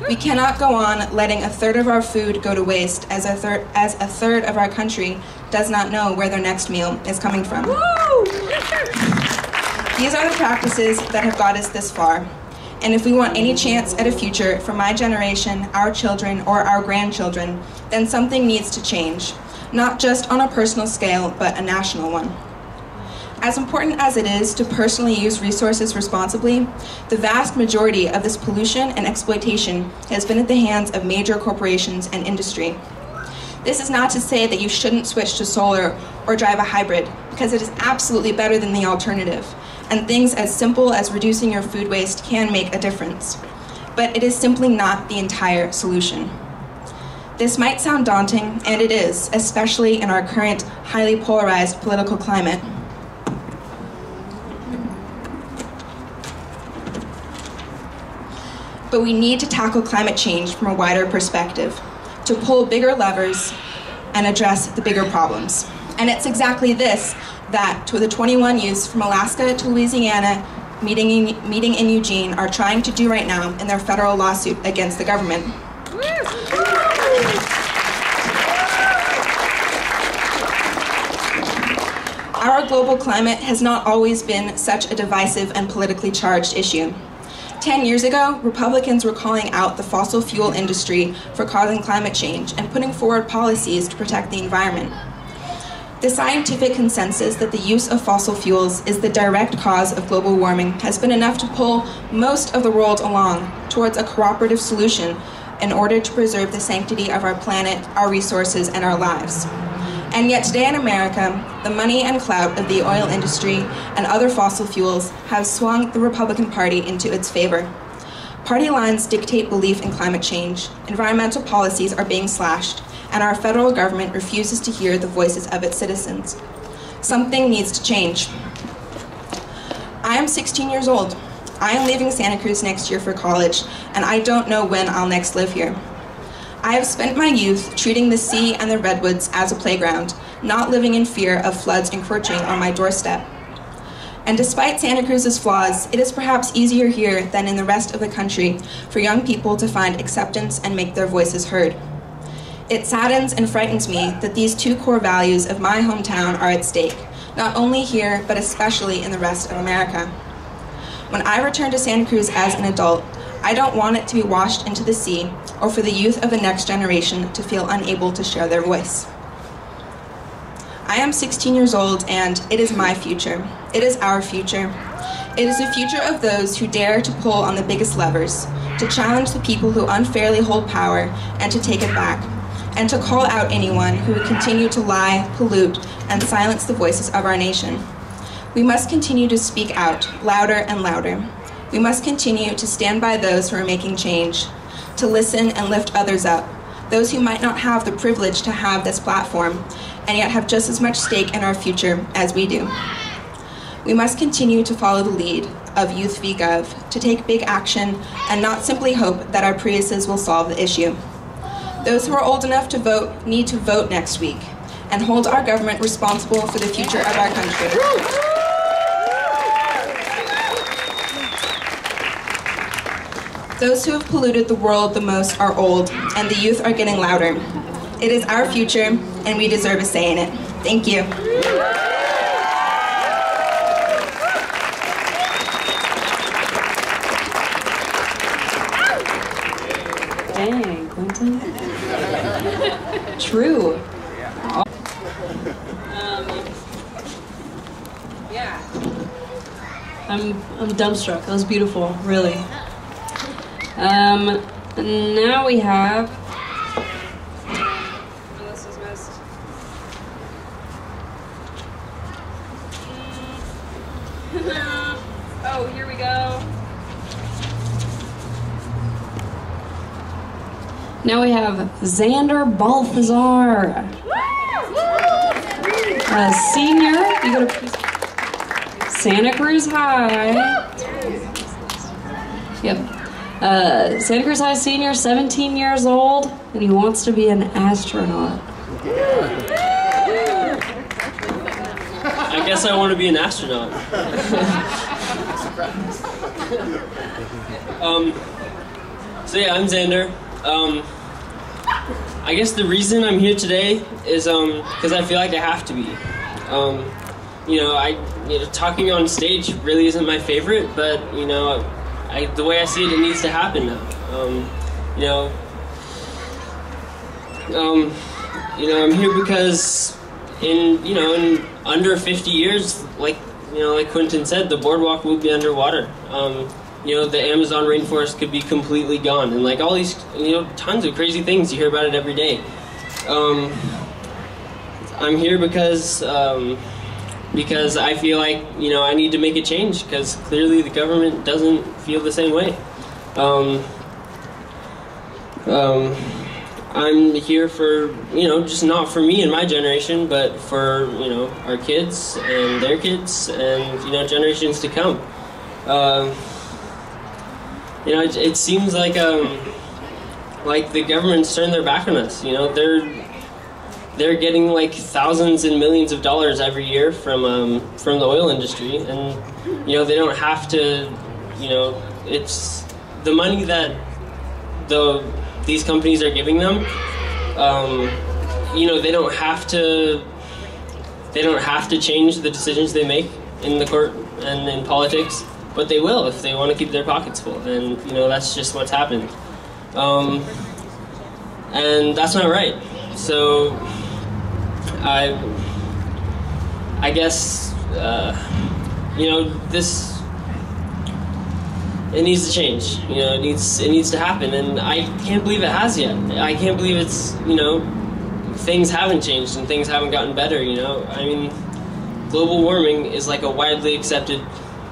We cannot go on letting a third of our food go to waste as a, third, as a third of our country does not know where their next meal is coming from. These are the practices that have got us this far. And if we want any chance at a future for my generation, our children, or our grandchildren, then something needs to change. Not just on a personal scale, but a national one. As important as it is to personally use resources responsibly, the vast majority of this pollution and exploitation has been at the hands of major corporations and industry. This is not to say that you shouldn't switch to solar or drive a hybrid, because it is absolutely better than the alternative, and things as simple as reducing your food waste can make a difference. But it is simply not the entire solution. This might sound daunting, and it is, especially in our current highly polarized political climate. But we need to tackle climate change from a wider perspective, to pull bigger levers and address the bigger problems. And it's exactly this that the 21 youths from Alaska to Louisiana meeting in, meeting in Eugene are trying to do right now in their federal lawsuit against the government. Our global climate has not always been such a divisive and politically charged issue. Ten years ago, Republicans were calling out the fossil fuel industry for causing climate change and putting forward policies to protect the environment. The scientific consensus that the use of fossil fuels is the direct cause of global warming has been enough to pull most of the world along towards a cooperative solution in order to preserve the sanctity of our planet, our resources, and our lives. And yet today in America, the money and clout of the oil industry and other fossil fuels have swung the Republican Party into its favor. Party lines dictate belief in climate change, environmental policies are being slashed, and our federal government refuses to hear the voices of its citizens. Something needs to change. I am 16 years old. I am leaving Santa Cruz next year for college, and I don't know when I'll next live here. I have spent my youth treating the sea and the redwoods as a playground, not living in fear of floods encroaching on my doorstep. And despite Santa Cruz's flaws, it is perhaps easier here than in the rest of the country for young people to find acceptance and make their voices heard. It saddens and frightens me that these two core values of my hometown are at stake, not only here, but especially in the rest of America. When I returned to Santa Cruz as an adult, I don't want it to be washed into the sea or for the youth of the next generation to feel unable to share their voice. I am 16 years old and it is my future. It is our future. It is the future of those who dare to pull on the biggest levers, to challenge the people who unfairly hold power and to take it back, and to call out anyone who would continue to lie, pollute, and silence the voices of our nation. We must continue to speak out, louder and louder. We must continue to stand by those who are making change, to listen and lift others up, those who might not have the privilege to have this platform, and yet have just as much stake in our future as we do. We must continue to follow the lead of Youth. Gov, to take big action and not simply hope that our Priuses will solve the issue. Those who are old enough to vote need to vote next week and hold our government responsible for the future of our country. Those who have polluted the world the most are old, and the youth are getting louder. It is our future, and we deserve a say in it. Thank you. Dang, Clinton. True. Um, yeah. I'm I'm dumbstruck. That was beautiful, really. Um, now we have. oh, here we go. Now we have Zander Balthasar. A senior, you go to Santa Cruz High. Yep. Uh, Santa Cruz High senior, 17 years old, and he wants to be an astronaut. I guess I want to be an astronaut. um, So yeah, I'm Zander. Um, I guess the reason I'm here today is because I feel like I have to be. Um, you know, I you know talking on stage really isn't my favorite, but you know, I, the way I see it, it needs to happen now. Um, you know, um, you know, I'm here because in you know in under 50 years, like you know, like Quentin said, the boardwalk will be underwater. Um, you know, the Amazon rainforest could be completely gone, and like all these, you know, tons of crazy things. You hear about it every day. Um, I'm here because um, because I feel like you know I need to make a change because clearly the government doesn't feel the same way. Um, um, I'm here for you know just not for me and my generation, but for you know our kids and their kids and you know generations to come. Um, you know, it, it seems like um, like the government's turned their back on us. You know, they're they're getting like thousands and millions of dollars every year from um, from the oil industry, and you know they don't have to. You know, it's the money that the these companies are giving them. Um, you know, they don't have to. They don't have to change the decisions they make in the court and in politics, but they will if they want to keep their pockets full. And you know, that's just what's happened. Um, and that's not right. So I, I guess, uh, you know, this it needs to change. You know, it needs it needs to happen, and I can't believe it has yet. I can't believe it's you know, things haven't changed and things haven't gotten better. You know, I mean, global warming is like a widely accepted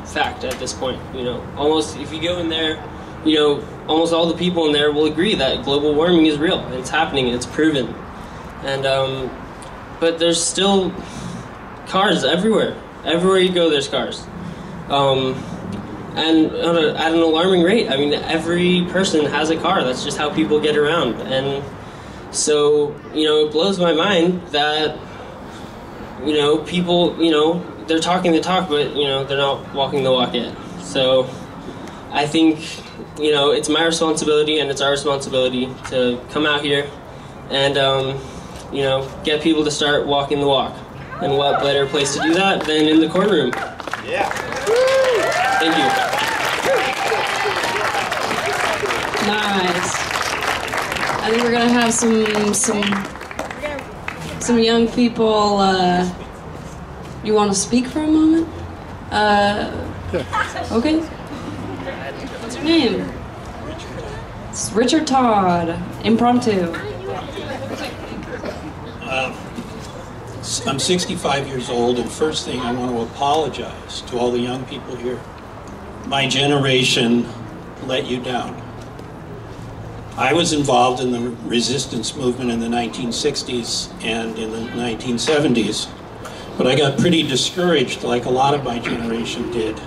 fact at this point. You know, almost if you go in there, you know, almost all the people in there will agree that global warming is real. It's happening. It's proven, and um, but there's still cars everywhere. Everywhere you go, there's cars. Um, and at an alarming rate. I mean, every person has a car. That's just how people get around. And so, you know, it blows my mind that, you know, people, you know, they're talking the talk, but, you know, they're not walking the walk yet. So I think, you know, it's my responsibility and it's our responsibility to come out here and, um, you know, get people to start walking the walk. And what better place to do that than in the courtroom? Yeah. Thank you. Nice. I think we're gonna have some some some young people. Uh, you want to speak for a moment? Uh, okay. What's your name? It's Richard Todd. Impromptu. Um, I'm 65 years old, and first thing I want to apologize to all the young people here. My generation let you down. I was involved in the resistance movement in the 1960s and in the 1970s, but I got pretty discouraged, like a lot of my generation did.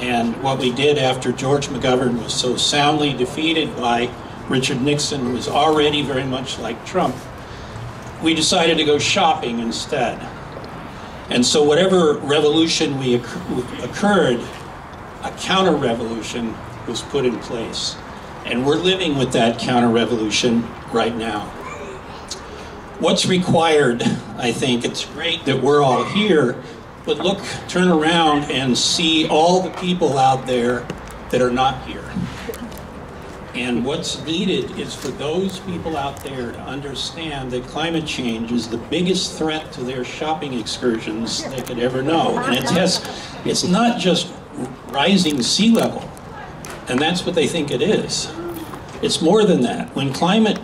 And what we did after George McGovern was so soundly defeated by Richard Nixon, was already very much like Trump, we decided to go shopping instead. And so whatever revolution we occurred, a counter-revolution was put in place. And we're living with that counter-revolution right now. What's required, I think, it's great that we're all here, but look, turn around and see all the people out there that are not here. And what's needed is for those people out there to understand that climate change is the biggest threat to their shopping excursions they could ever know. And it has, it's not just rising sea level, and that's what they think it is. It's more than that. When climate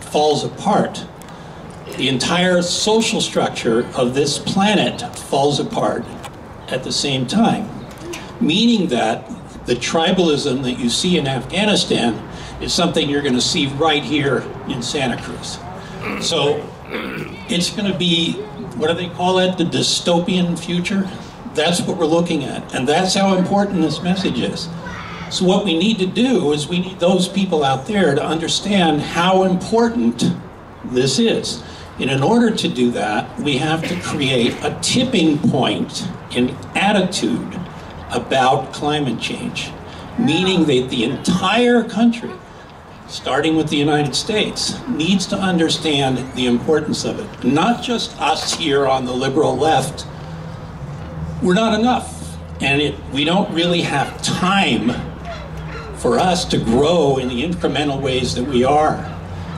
falls apart, the entire social structure of this planet falls apart at the same time, meaning that the tribalism that you see in Afghanistan is something you're going to see right here in Santa Cruz. So it's going to be, what do they call it, the dystopian future? That's what we're looking at, and that's how important this message is. So what we need to do is we need those people out there to understand how important this is. And in order to do that, we have to create a tipping point in attitude about climate change, meaning that the entire country, starting with the United States, needs to understand the importance of it. Not just us here on the liberal left. We're not enough. And it, we don't really have time for us to grow in the incremental ways that we are.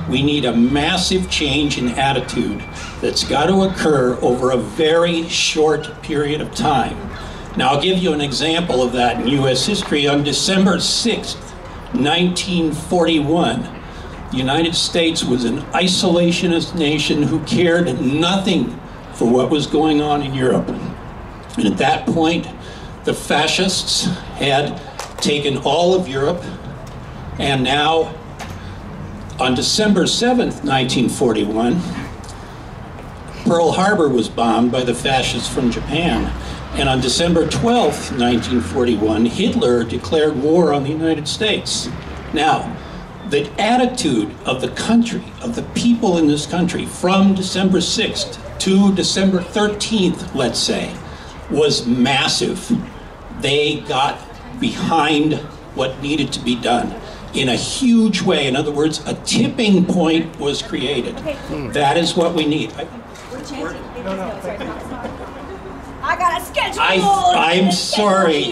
We need a massive change in attitude that's got to occur over a very short period of time. Now, I'll give you an example of that in U.S. history. On December 6th, 1941, the United States was an isolationist nation who cared nothing for what was going on in Europe. And at that point, the fascists had taken all of Europe, and now on December 7th, 1941, Pearl Harbor was bombed by the fascists from Japan. And on December 12th, 1941, Hitler declared war on the United States. Now, the attitude of the country, of the people in this country, from December 6th to December 13th, let's say, was massive. They got behind what needed to be done in a huge way. In other words, a tipping point was created. That is what we need. I- I got a schedule. I- I'm sorry.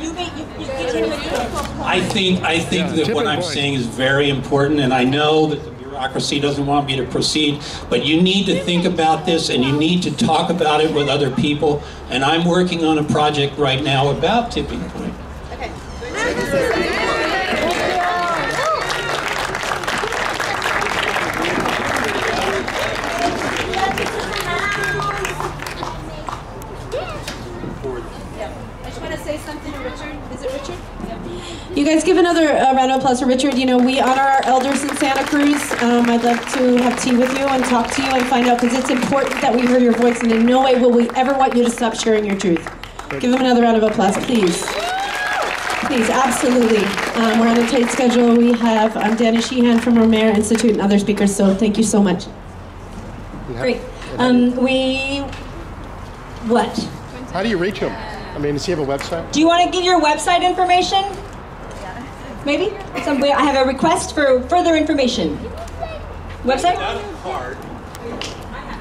You make you, you continue with your I think, I think that what I'm saying is very important, and I know that the bureaucracy doesn't want me to proceed, but you need to think about this, and you need to talk about it with other people, and I'm working on a project right now about tipping point. I just want to say something to Richard. Is it Richard? You guys give another uh, round of applause for Richard. You know, we honor our elders in Santa Cruz. Um, I'd love to have tea with you and talk to you and find out because it's important that we hear your voice and in no way will we ever want you to stop sharing your truth. Give him another round of applause, please. Please, absolutely. Um, we're on a tight schedule. We have um, Danny Sheehan from Romero Institute and other speakers, so thank you so much. Great. Um, we, what? How do you reach him? I mean, does he have a website? Do you want to give your website information? Maybe? Some, I have a request for further information. Website?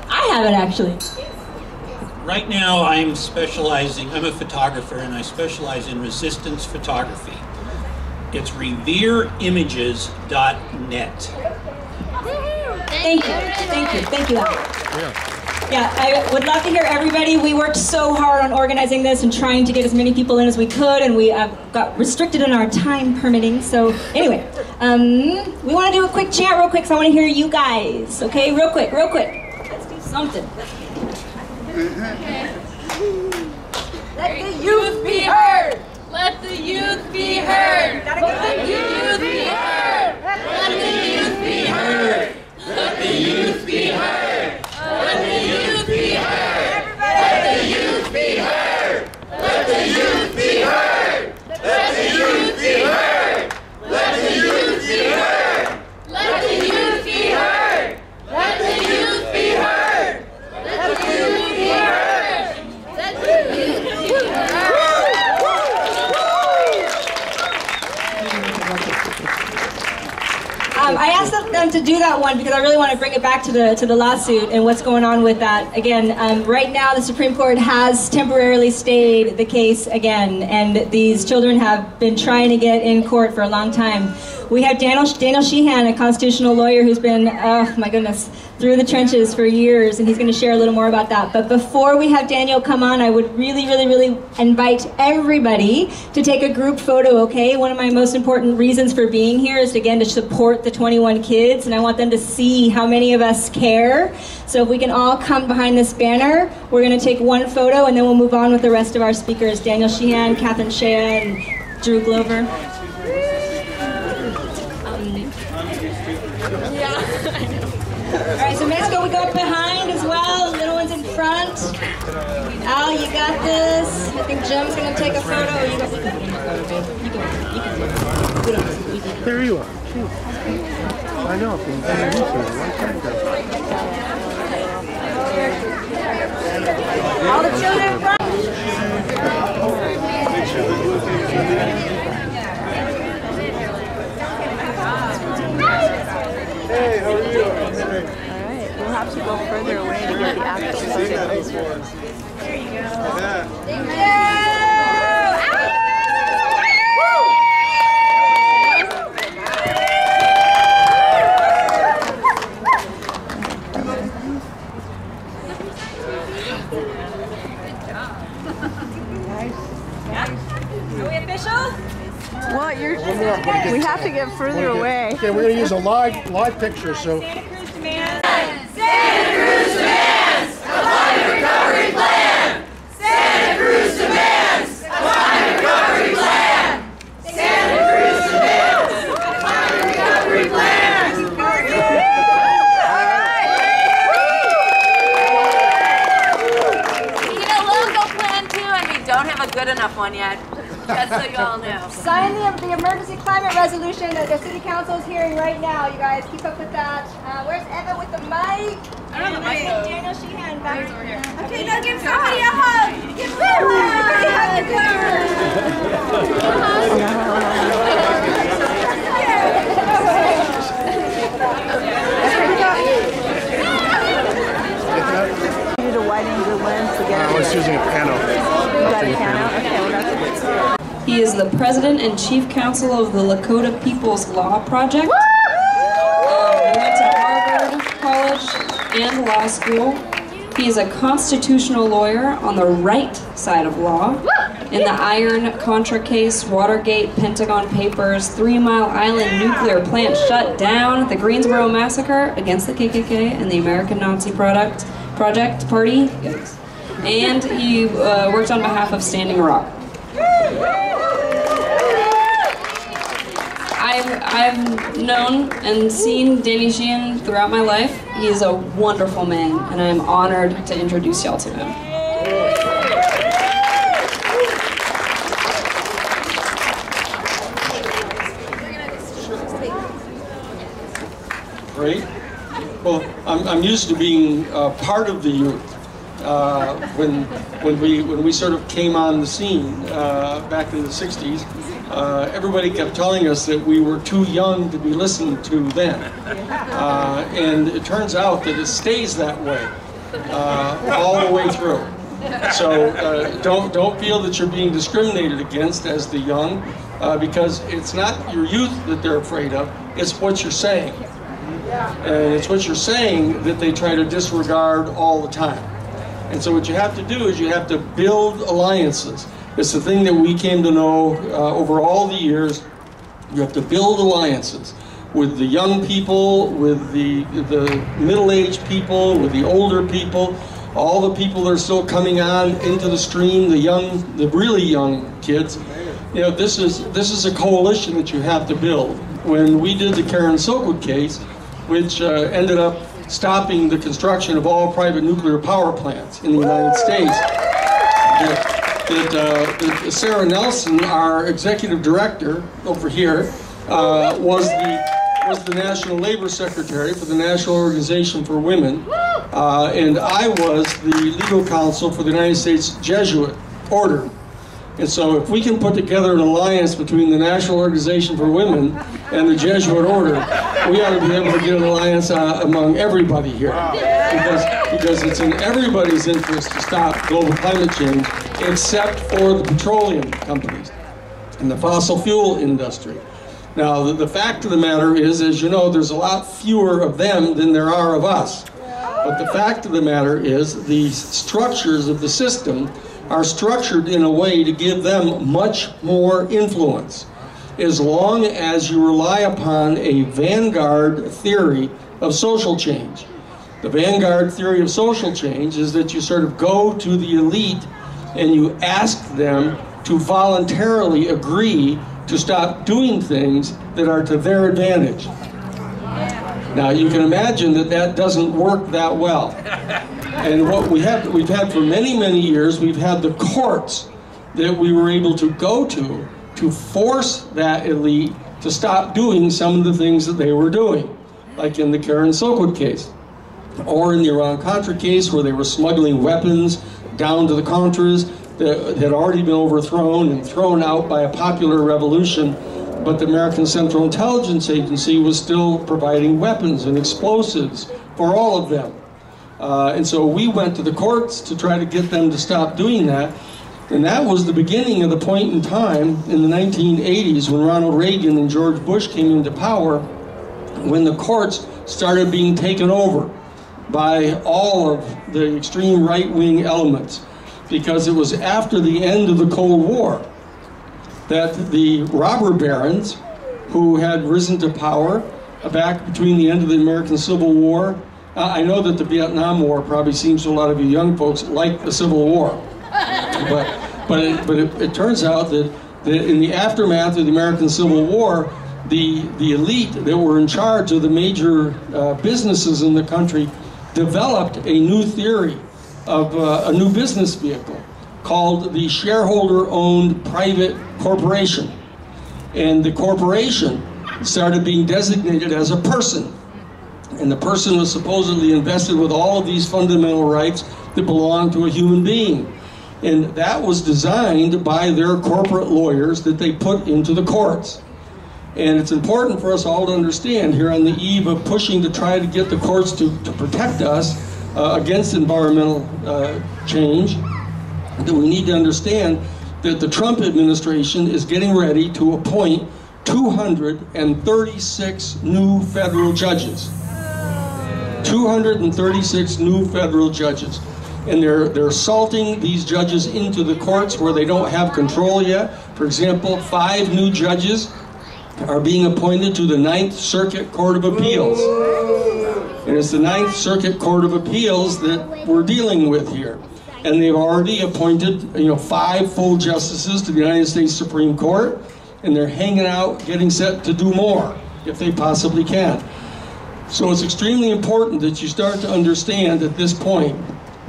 I have it actually. Right now, I'm specializing, I'm a photographer, and I specialize in resistance photography. It's revereimages.net. Thank you. Thank you. Thank you, Al. Yeah, I would love to hear everybody. We worked so hard on organizing this and trying to get as many people in as we could, and we uh, got restricted in our time permitting. So, anyway, um, we want to do a quick chant real quick, so I want to hear you guys. Okay, real quick, real quick. Let's do something. Let the youth be heard. Let the youth be heard. Let the youth be heard. Let the youth be heard. Let the youth be heard. Let the youth be to do that one because I really want to bring it back to the to the lawsuit and what's going on with that. Again, um, right now the Supreme Court has temporarily stayed the case again, and these children have been trying to get in court for a long time. We have Daniel Daniel Sheehan, a constitutional lawyer who's been, oh my goodness, through the trenches for years, and he's going to share a little more about that. But before we have Daniel come on, I would really, really, really invite everybody to take a group photo, okay? One of my most important reasons for being here is, again, to support the 21 kids, and I want them to see how many of us care. So if we can all come behind this banner, we're going to take one photo, and then we'll move on with the rest of our speakers Daniel Sheehan, Catherine Shea, and Drew Glover. Al, you got this. I think Jim's gonna take a photo. You got. There you are. I know. From All the children. Have to go further away to get the actual photos. There you go. Thank Are we official? Well, you're. We have to get further away. Okay, we're gonna use a live, live picture, so. Santa Cruz demands a climate recovery plan. Santa Cruz demands a climate recovery plan. Santa Cruz demands a climate recovery plan. We need a local plan too, and we don't have a good enough one yet. Just so you all know. Sign the, the emergency climate resolution that the city council is hearing right now. You guys keep up with that. Uh, where's Eva with the mic? I don't have the mic. Daniel Sheehan back over here. Okay, now give somebody a hug. Give somebody a hug. You need a wide angle lens to get. I was using a pano. You piano? Okay, well. He is the president and chief counsel of the Lakota People's Law Project. Um, he went to Harvard College and law school. He is a constitutional lawyer on the right side of law. In the Iran Contra case, Watergate, Pentagon Papers, Three Mile Island nuclear plant shut down, the Greensboro massacre against the KKK and the American Nazi product project party. Yikes. And he uh, worked on behalf of Standing Rock. I've, I've known and seen Danny Sheehan throughout my life. He is a wonderful man, and I'm honored to introduce y'all to him. Great. Well, I'm, I'm used to being uh, part of the youth. Uh, when when we when we sort of came on the scene uh, back in the '60s, uh, everybody kept telling us that we were too young to be listened to then, uh, and it turns out that it stays that way uh, all the way through. So uh, don't don't feel that you're being discriminated against as the young, because it's not your youth that they're afraid of; it's what you're saying, and it's what you're saying that they try to disregard all the time. And so what you have to do is you have to build alliances. It's the thing that we came to know uh, over all the years. You have to build alliances with the young people, with the the middle-aged people, with the older people, all the people that are still coming on into the stream, the young, the really young kids. You know, this is this is a coalition that you have to build. When we did the Karen Silkwood case, which uh, ended up stopping the construction of all private nuclear power plants in the United States, that, that, uh, that Sarah Nelson, our executive director over here, uh, was the was the National Labor Secretary for the National Organization for Women, uh, and I was the legal counsel for the United States Jesuit Order. And so, if we can put together an alliance between the National Organization for Women and the Jesuit Order, we ought to be able to get an alliance uh, among everybody here. Because, because it's in everybody's interest to stop global climate change, except for the petroleum companies and the fossil fuel industry. Now, the, the fact of the matter is, as you know, there's a lot fewer of them than there are of us. But the fact of the matter is, the structures of the system are structured in a way to give them much more influence. As long as you rely upon a vanguard theory of social change. The vanguard theory of social change is that you sort of go to the elite and you ask them to voluntarily agree to stop doing things that are to their advantage. Now you can imagine that that doesn't work that well. And what we have, we've had for many, many years, we've had the courts that we were able to go to to force that elite to stop doing some of the things that they were doing, like in the Karen Silkwood case, or in the Iran-Contra case where they were smuggling weapons down to the Contras that had already been overthrown and thrown out by a popular revolution, but the American Central Intelligence Agency was still providing weapons and explosives for all of them. Uh, and so we went to the courts to try to get them to stop doing that. And that was the beginning of the point in time in the 1980s when Ronald Reagan and George Bush came into power, when the courts started being taken over by all of the extreme right wing elements. Because it was after the end of the Cold War that the robber barons who had risen to power back between the end of the American Civil War. Uh, I know that the Vietnam War probably seems to a lot of you young folks like the Civil War, but but it, but it, it turns out that, that in the aftermath of the American Civil War, the the elite that were in charge of the major uh, businesses in the country developed a new theory of uh, a new business vehicle called the shareholder-owned private corporation. And the corporation started being designated as a person. And the person was supposedly invested with all of these fundamental rights that belong to a human being. And that was designed by their corporate lawyers that they put into the courts. And it's important for us all to understand here on the eve of pushing to try to get the courts to, to protect us uh, against environmental uh, change that we need to understand that the Trump administration is getting ready to appoint 236 new federal judges. 236 new federal judges. And they're, they're salting these judges into the courts where they don't have control yet. For example, five new judges are being appointed to the Ninth Circuit Court of Appeals. And it's the Ninth Circuit Court of Appeals that we're dealing with here. And they've already appointed, you know, five full justices to the United States Supreme Court, and they're hanging out, getting set to do more, if they possibly can. So it's extremely important that you start to understand at this point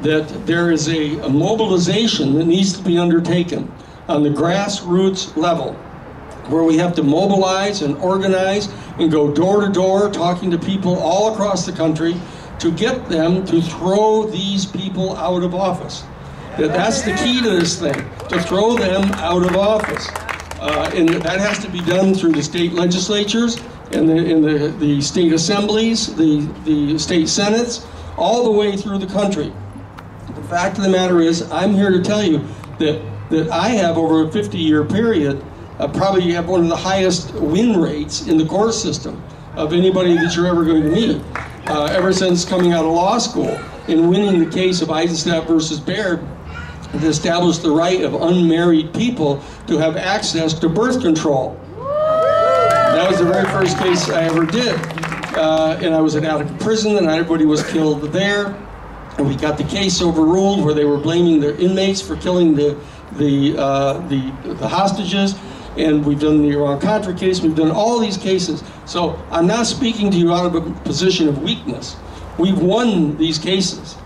that there is a, a mobilization that needs to be undertaken on the grassroots level where we have to mobilize and organize and go door to door talking to people all across the country to get them to throw these people out of office. That that's the key to this thing, to throw them out of office. Uh, and that has to be done through the state legislatures and the, in the, the state assemblies, the, the state senates, all the way through the country. The fact of the matter is, I'm here to tell you that, that I have over a 50-year period, uh, probably have one of the highest win rates in the court system of anybody that you're ever going to meet. Uh, ever since coming out of law school and winning the case of Eisenstadt versus Baird that established the right of unmarried people to have access to birth control. That was the very first case I ever did. Uh, and I was in out of prison and everybody was killed there. And we got the case overruled where they were blaming their inmates for killing the, the, uh, the, the hostages and we've done the Iran-Contra case, we've done all these cases. So I'm not speaking to you out of a position of weakness. We've won these cases.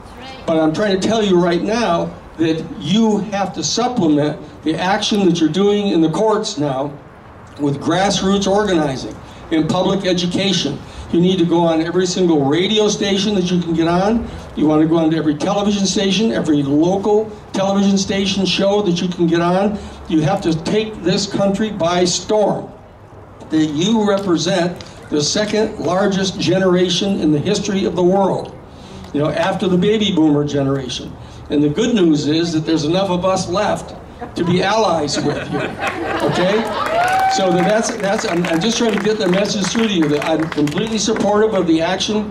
But I'm trying to tell you right now that you have to supplement the action that you're doing in the courts now with grassroots organizing and public education. You need to go on every single radio station that you can get on. You want to go on to every television station, every local television station show that you can get on. You have to take this country by storm. That you represent the second largest generation in the history of the world, you know, after the baby boomer generation. And the good news is that there's enough of us left to be allies with you. Okay? So that that's that's I'm, I'm just trying to get the message through to you that I'm completely supportive of the action.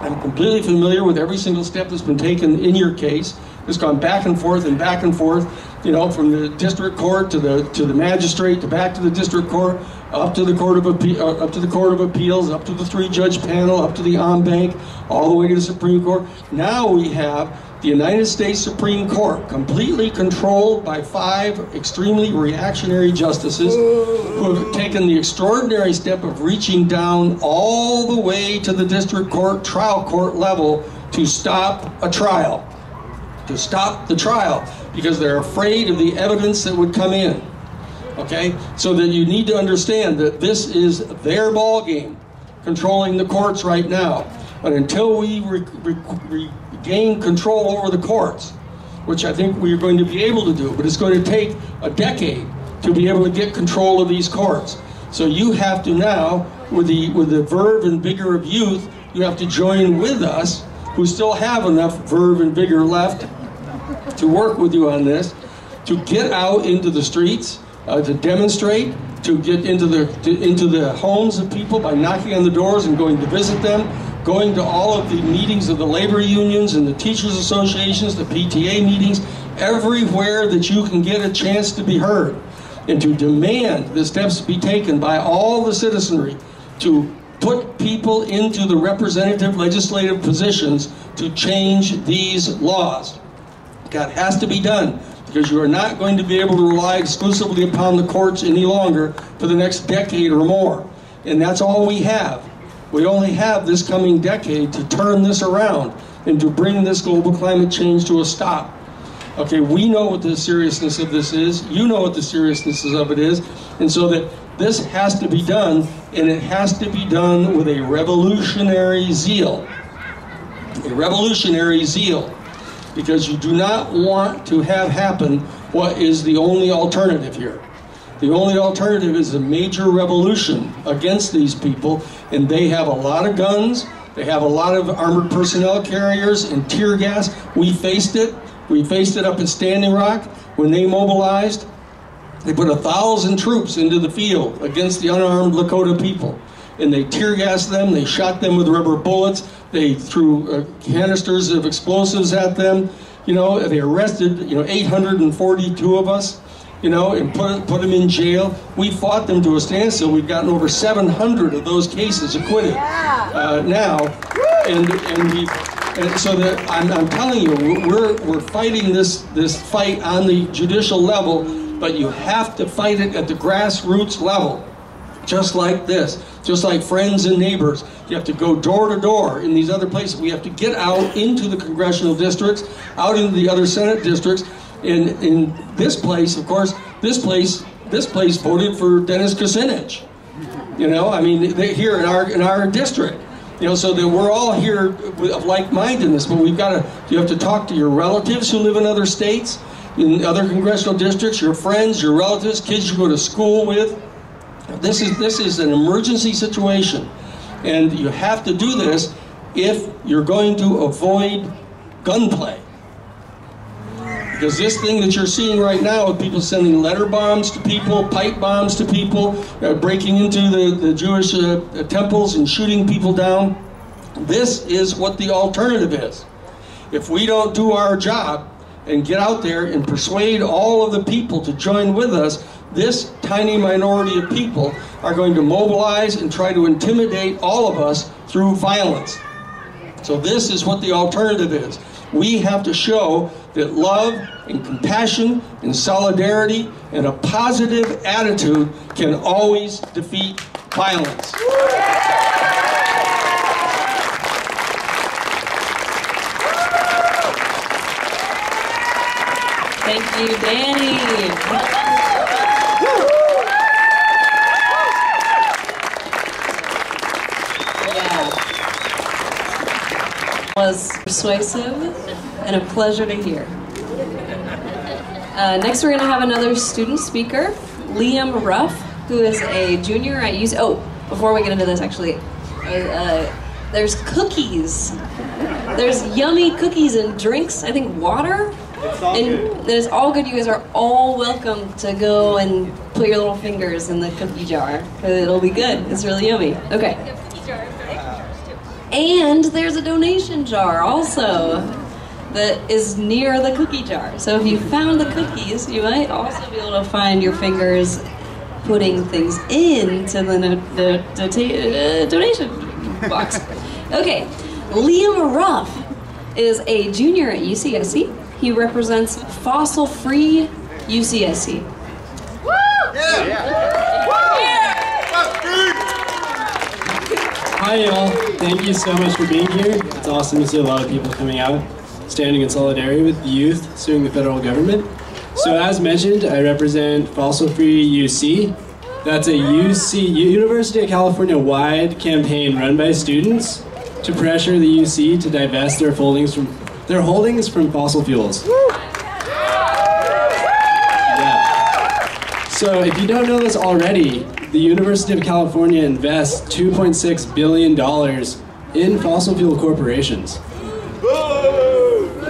I'm completely familiar with every single step that's been taken in your case. It's gone back and forth and back and forth, you know, from the district court to the to the magistrate to back to the district court, up to the court of uh, up to the court of appeals, up to the three-judge panel, up to the en banc, all the way to the Supreme Court. Now we have the United States Supreme Court, completely controlled by five extremely reactionary justices who have taken the extraordinary step of reaching down all the way to the district court, trial court level to stop a trial, to stop the trial, because they're afraid of the evidence that would come in. Okay? So that you need to understand that this is their ball game, controlling the courts right now. But until we re re regain control over the courts, which I think we're going to be able to do, but it's going to take a decade to be able to get control of these courts. So you have to now, with the with the verve and vigor of youth, you have to join with us who still have enough verve and vigor left to work with you on this, to get out into the streets, uh, to demonstrate, to get into the to, into the homes of people by knocking on the doors and going to visit them, going to all of the meetings of the labor unions and the teachers associations, the PTA meetings, everywhere that you can get a chance to be heard, and to demand the steps be taken by all the citizenry to put people into the representative legislative positions to change these laws. That has to be done because you are not going to be able to rely exclusively upon the courts any longer for the next decade or more. And that's all we have. We only have this coming decade to turn this around and to bring this global climate change to a stop. Okay, we know what the seriousness of this is. You know what the seriousness of it is. And so that this has to be done, and it has to be done with a revolutionary zeal. A revolutionary zeal. Because you do not want to have happen what is the only alternative here. The only alternative is a major revolution against these people, and they have a lot of guns, they have a lot of armored personnel carriers and tear gas. We faced it. We faced it up at Standing Rock when they mobilized. They put a thousand troops into the field against the unarmed Lakota people. And they tear gassed them, they shot them with rubber bullets, they threw uh, canisters of explosives at them. You know, they arrested, you know, 842 of us, you know, and put, put them in jail. We fought them to a standstill. We've gotten over 700 of those cases acquitted uh, now. And, and we and so that I'm, I'm telling you, we're, we're fighting this, this fight on the judicial level, but you have to fight it at the grassroots level, just like this, just like friends and neighbors. You have to go door to door in these other places. We have to get out into the congressional districts, out into the other Senate districts. In, in this place, of course, this place, this place voted for Dennis Kucinich. You know, I mean, they, here in our in our district. You know, so that we're all here of like-mindedness, but we've got to, you have to talk to your relatives who live in other states, in other congressional districts, your friends, your relatives, kids you go to school with. This is, this is an emergency situation, and you have to do this if you're going to avoid gunplay. Because this thing that you're seeing right now with people sending letter bombs to people, pipe bombs to people, uh, breaking into the, the Jewish uh, temples and shooting people down, this is what the alternative is. If we don't do our job and get out there and persuade all of the people to join with us, this tiny minority of people are going to mobilize and try to intimidate all of us through violence. So this is what the alternative is. We have to show that love and compassion and solidarity and a positive attitude can always defeat violence. Thank you, Danny. was persuasive and a pleasure to hear. Uh, next, we're going to have another student speaker, Liam Ruff, who is a junior at UC. Oh, before we get into this, actually, uh, uh, there's cookies. There's yummy cookies and drinks. I think water. It's all and good. it's all good. You guys are all welcome to go and put your little fingers in the cookie jar. 'cause It'll be good. It's really yummy. Okay. And there's a donation jar also that is near the cookie jar. So if you found the cookies, you might also be able to find your fingers putting things into the, no- the, the uh, donation box. Okay, Liam Ruff is a junior at UCSC. He represents fossil-free UCSC. Woo! Yeah Woo Hi, y'all. Thank you so much for being here. It's awesome to see a lot of people coming out, standing in solidarity with the youth suing the federal government. So, as mentioned, I represent Fossil Free UC. That's a UC University of California wide campaign run by students to pressure the UC to divest their holdings from their holdings from fossil fuels. So, if you don't know this already, the University of California invests $2.6 billion in fossil fuel corporations.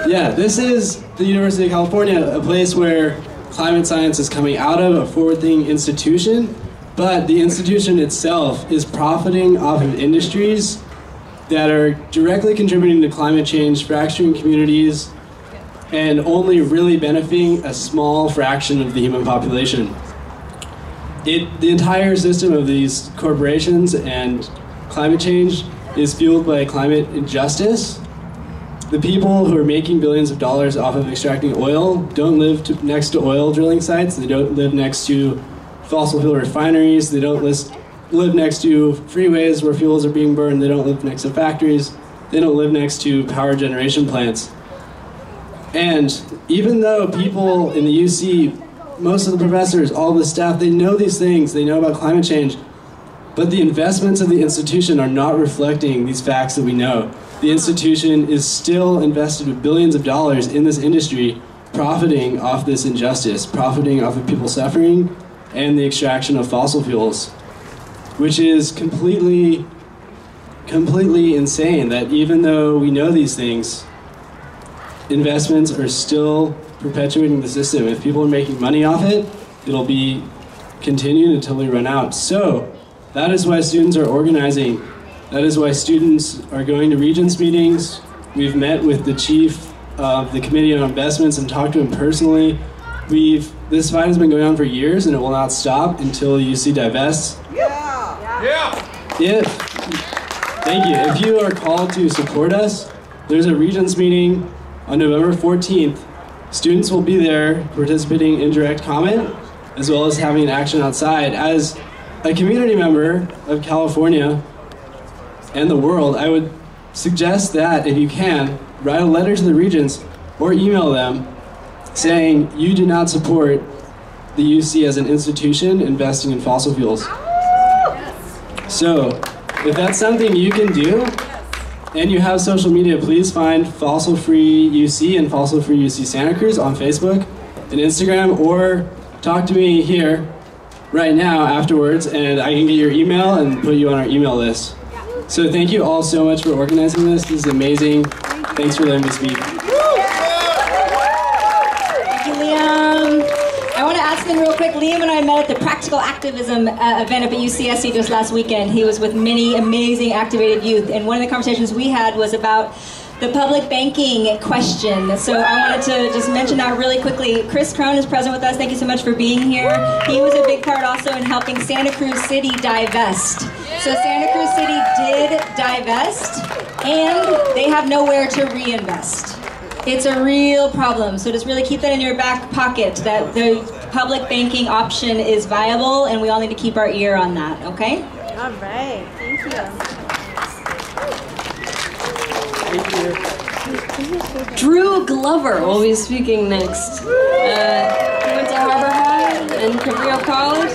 Yeah, this is the University of California, a place where climate science is coming out of, a forward-thinking institution, but the institution itself is profiting off of industries that are directly contributing to climate change, fracturing communities, and only really benefiting a small fraction of the human population. It, the entire system of these corporations and climate change is fueled by climate injustice. The people who are making billions of dollars off of extracting oil don't live to, next to oil drilling sites. They don't live next to fossil fuel refineries. They don't list, live next to freeways where fuels are being burned. They don't live next to factories. They don't live next to power generation plants. And even though people in the UC, most of the professors, all the staff, they know these things, they know about climate change, but the investments of the institution are not reflecting these facts that we know. The institution is still invested with billions of dollars in this industry, profiting off this injustice, profiting off of people suffering and the extraction of fossil fuels, which is completely, completely insane that even though we know these things, investments are still perpetuating the system. If people are making money off it, it'll be continued until we run out. So that is why students are organizing. That is why students are going to Regents meetings. We've met with the chief of the Committee on Investments and talked to him personally. We've this fight has been going on for years and it will not stop until UC divests. Yeah. Yeah. If thank you. If you are called to support us, there's a Regents meeting on November 14th. Students will be there participating in direct comment as well as having an action outside. As a community member of California and the world, I would suggest that if you can, write a letter to the Regents or email them saying you do not support the UC as an institution investing in fossil fuels. So, if that's something you can do, and you have social media, please find Fossil Free UC and Fossil Free UC Santa Cruz on Facebook and Instagram, or talk to me here right now afterwards, and I can get your email and put you on our email list. So thank you all so much for organizing this. This is amazing. Thanks for letting me speak. Thank you, Liam. I want to ask him real quick. Liam and I met at the Practical Activism uh, event up at UCSC just last weekend. He was with many amazing activated youth, and one of the conversations we had was about the public banking question. So I wanted to just mention that really quickly. Chris Krohn is present with us. Thank you so much for being here. He was a big part also in helping Santa Cruz City divest. So Santa Cruz City did divest, and they have nowhere to reinvest. It's a real problem. So just really keep that in your back pocket that the public banking option is viable, and we all need to keep our ear on that. Okay? All right. Thank you. Drew Glover will be speaking next. Uh, he went to Harbor High and Cabrillo College.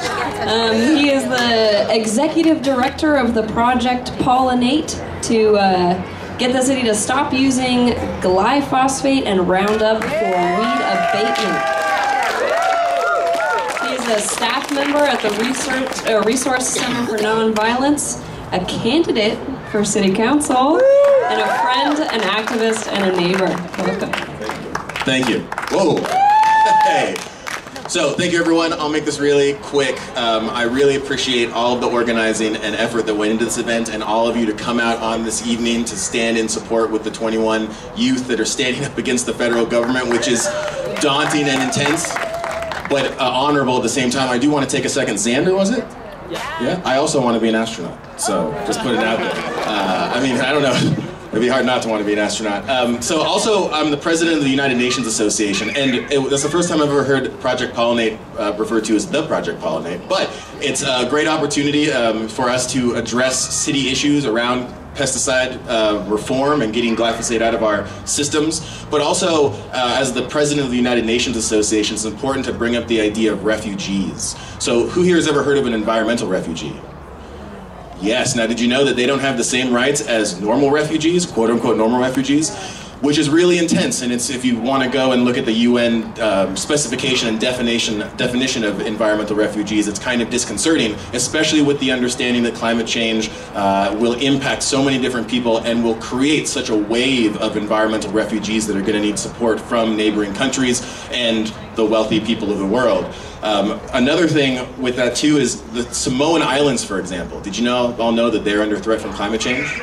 Um, he is the executive director of the project Pollinate to uh, get the city to stop using glyphosate and Roundup for weed abatement. A staff member at the Research, uh, Resource Center for Nonviolence, a candidate for city council, and a friend, an activist, and a neighbor. Welcome. Thank you. Whoa. Hey. So, thank you everyone. I'll make this really quick. Um, I really appreciate all of the organizing and effort that went into this event and all of you to come out on this evening to stand in support with the 21 youth that are standing up against the federal government, which is daunting and intense, but uh, honorable at the same time. I do want to take a second. Zander, was it? Yeah. I also want to be an astronaut. So, just put it out there. Uh, I mean, I don't know. It'd be hard not to want to be an astronaut. Um, so also, I'm the president of the United Nations Association, and it, that's the first time I've ever heard Project Pollinate uh, referred to as the Project Pollinate. But it's a great opportunity um, for us to address city issues around pesticide uh, reform and getting glyphosate out of our systems. But also, uh, as the president of the United Nations Association, it's important to bring up the idea of refugees. So, who here has ever heard of an environmental refugee? Yes. Now, did you know that they don't have the same rights as normal refugees, quote unquote normal refugees? Which is really intense. And it's if you want to go and look at the UN um, specification and definition definition of environmental refugees, it's kind of disconcerting, especially with the understanding that climate change uh, will impact so many different people and will create such a wave of environmental refugees that are going to need support from neighboring countries and the wealthy people of the world. Um, another thing with that too is the Samoan Islands, for example. Did you know all know that they're under threat from climate change?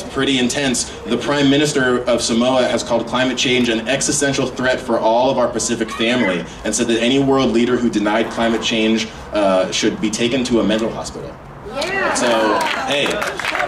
It's pretty intense. The Prime Minister of Samoa has called climate change an existential threat for all of our Pacific family, and said that any world leader who denied climate change uh, should be taken to a mental hospital. Yeah. So, hey,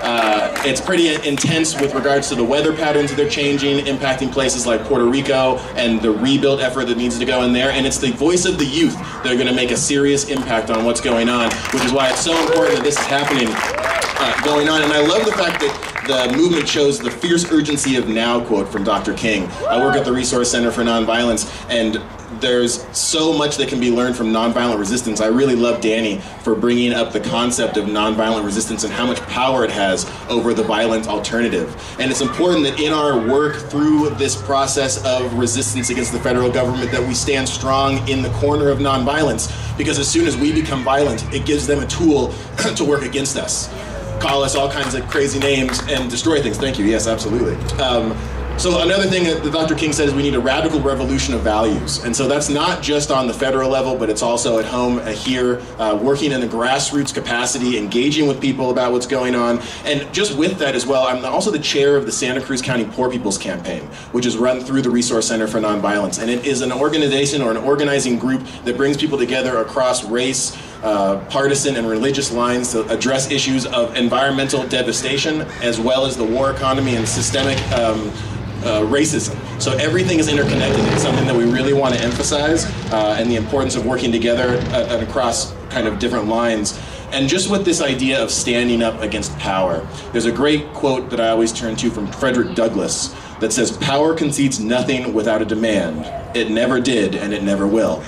uh, it's pretty intense with regards to the weather patterns that they're changing, impacting places like Puerto Rico and the rebuild effort that needs to go in there. And it's the voice of the youth that are going to make a serious impact on what's going on, which is why it's so important that this is happening, uh, going on. And I love the fact that the movement shows the fierce urgency of now quote from Dr. King. I work at the Resource Center for Nonviolence, and there's so much that can be learned from nonviolent resistance. I really love Danny for bringing up the concept of nonviolent resistance and how much power it has over the violent alternative. And it's important that in our work through this process of resistance against the federal government that we stand strong in the corner of nonviolence because as soon as we become violent, it gives them a tool to work against us. Call us all kinds of crazy names and destroy things. Thank you. Yes, absolutely. Um, so another thing that Dr. King said is we need a radical revolution of values. And so that's not just on the federal level, but it's also at home uh, here, uh, working in a grassroots capacity, engaging with people about what's going on. And just with that as well, I'm also the chair of the Santa Cruz County Poor People's Campaign, which is run through the Resource Center for Nonviolence. And it is an organization or an organizing group that brings people together across race, uh, partisan and religious lines to address issues of environmental devastation as well as the war economy and systemic um, uh, racism. So everything is interconnected. It's something that we really want to emphasize, uh, and the importance of working together uh, and across kind of different lines. And just with this idea of standing up against power, there's a great quote that I always turn to from Frederick Douglass that says, "Power concedes nothing without a demand. It never did, and it never will."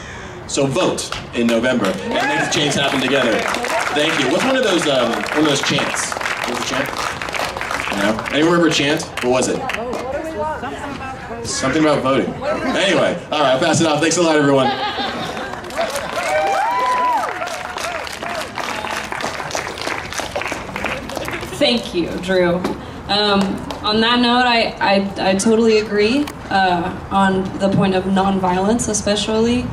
So vote in November and make the change happen together. Thank you. What's one of those um, one of those chants? What was the chant? No? Anyone remember a chant? What was it? Something about voting. Anyway, all right, I'll pass it off. Thanks a lot, everyone. Thank you, Drew. Um, on that note, I, I, I totally agree uh, on the point of nonviolence, especially.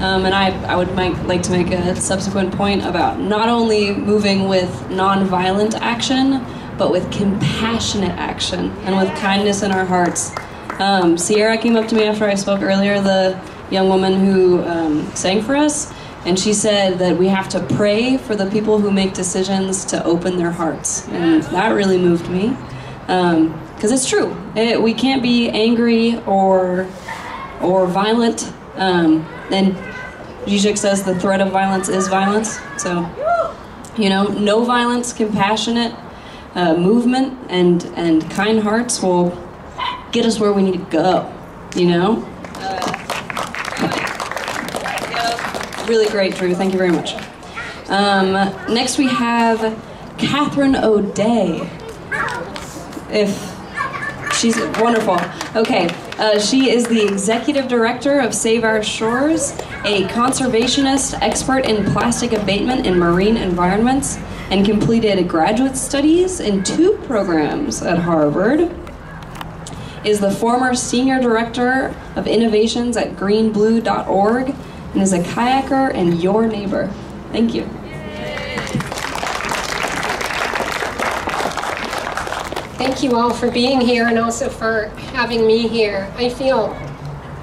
Um, and I, I would make, like to make a subsequent point about not only moving with nonviolent action, but with compassionate action and with kindness in our hearts. Um, Sierra came up to me after I spoke earlier, the young woman who um, sang for us, and she said that we have to pray for the people who make decisions to open their hearts. And that really moved me. Because it's true. It, we can't be angry or, or violent. Um, and Zizek says the threat of violence is violence. So, you know, no violence, compassionate uh, movement, and, and kind hearts will get us where we need to go, you know? Really great, Drew. Thank you very much. Um, next, we have Katherine O'Dea. If she's wonderful. Okay, uh, she is the executive director of Save Our Shores, a conservationist expert in plastic abatement in marine environments, and completed graduate studies in two programs at Harvard. Is the former senior director of innovations at greenblue.org and is a kayaker and your neighbor. Thank you. Thank you all for being here and also for having me here. I feel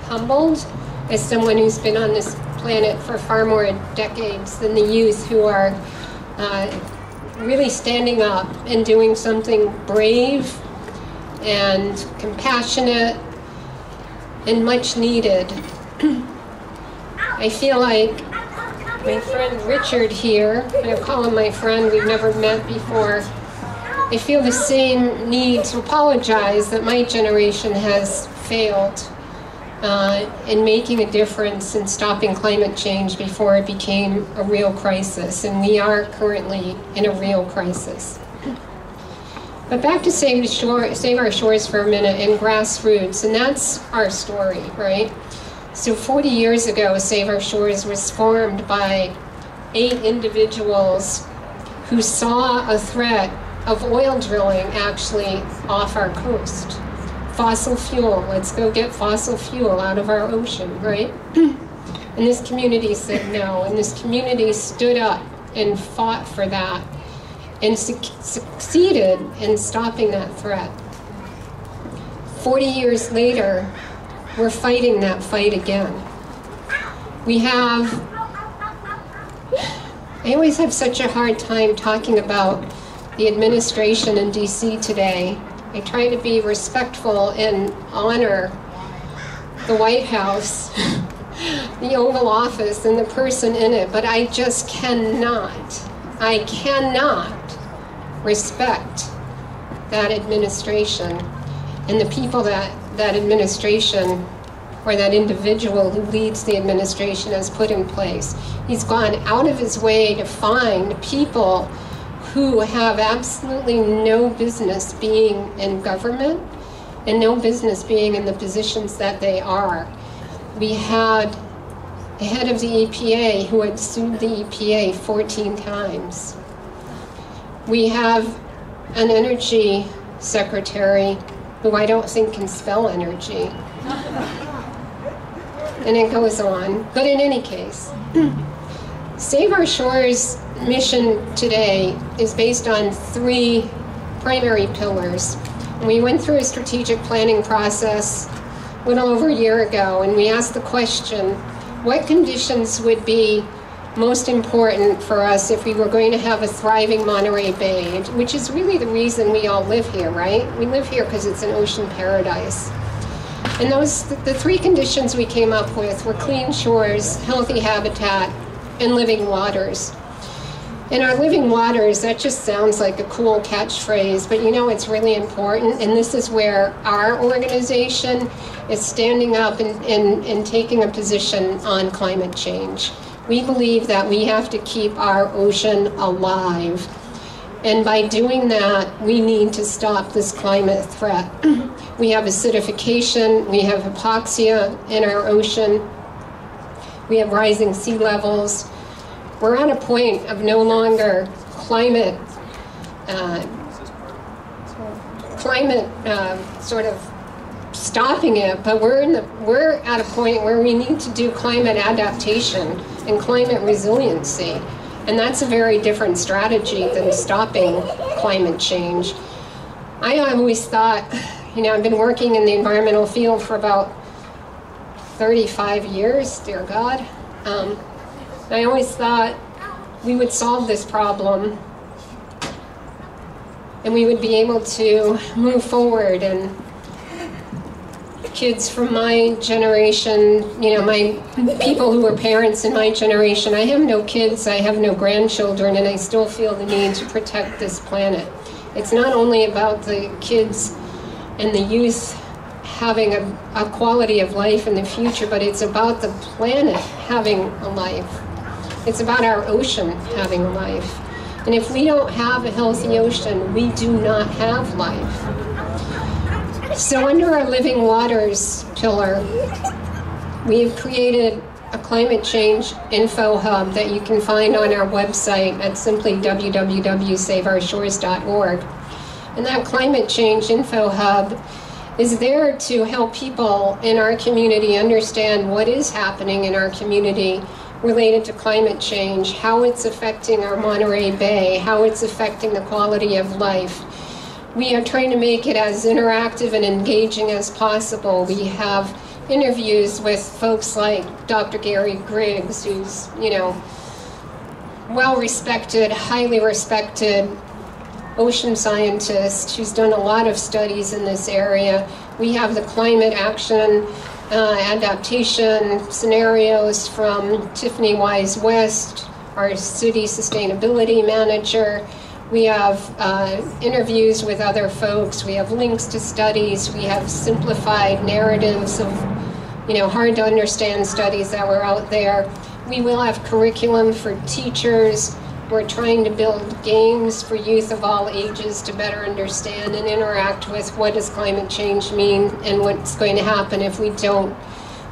humbled as someone who's been on this planet for far more decades than the youth who are uh, really standing up and doing something brave and compassionate and much needed. I feel like my friend Richard here, I call him my friend, we've never met before, I feel the same need to apologize that my generation has failed uh, in making a difference in stopping climate change before it became a real crisis. And we are currently in a real crisis. But back to Save, Shore, Save Our Shores for a minute and grassroots, and that's our story, right? So 40 years ago, Save Our Shores was formed by eight individuals who saw a threat of oil drilling actually off our coast. Fossil fuel, let's go get fossil fuel out of our ocean, right? Hmm. And this community said no, and this community stood up and fought for that and su- succeeded in stopping that threat. 40 years later, we're fighting that fight again. We have, I always have such a hard time talking about the administration in DC today. I try to be respectful and honor the White House, the Oval Office, and the person in it, but I just cannot, I cannot respect that administration and the people that that administration or that individual who leads the administration has put in place. He's gone out of his way to find people who have absolutely no business being in government and no business being in the positions that they are. We had a head of the EPA who had sued the EPA 14 times. We have an energy secretary who I don't think can spell energy. And it goes on. But in any case, Save Our Shores mission today is based on three primary pillars. We went through a strategic planning process a little over a year ago, and we asked the question what conditions would be most important for us if we were going to have a thriving Monterey Bay, which is really the reason we all live here, right? We live here because it's an ocean paradise. And those, the three conditions we came up with were clean shores, healthy habitat, and living waters. And our living waters, that just sounds like a cool catchphrase, but you know it's really important. And this is where our organization is standing up and, and, and taking a position on climate change. We believe that we have to keep our ocean alive. And by doing that, we need to stop this climate threat. we have acidification, we have hypoxia in our ocean, we have rising sea levels. We're at a point of no longer climate, uh, climate uh, sort of stopping it, but we're in the we're at a point where we need to do climate adaptation and climate resiliency. And that's a very different strategy than stopping climate change. I always thought, you know, I've been working in the environmental field for about 35 years, dear God. Um, I always thought we would solve this problem and we would be able to move forward and kids from my generation, you know, my people who were parents in my generation. I have no kids, I have no grandchildren, and I still feel the need to protect this planet. It's not only about the kids and the youth having a, a quality of life in the future, but it's about the planet having a life. It's about our ocean having life. And if we don't have a healthy ocean, we do not have life. So under our Living Waters pillar, we have created a climate change info hub that you can find on our website at simply www.saveourshores.org. And that climate change info hub is there to help people in our community understand what is happening in our community related to climate change, how it's affecting our Monterey Bay, how it's affecting the quality of life we are trying to make it as interactive and engaging as possible. We have interviews with folks like Dr. Gary Griggs, who's, you know, well respected, highly respected ocean scientist who's done a lot of studies in this area. We have the climate action uh, adaptation scenarios from Tiffany Wise West, our city sustainability manager. We have uh, interviews with other folks. We have links to studies. We have simplified narratives of, you know, hard to understand studies that were out there. We will have curriculum for teachers, We're trying to build games for youth of all ages to better understand and interact with what does climate change mean and what's going to happen if we don't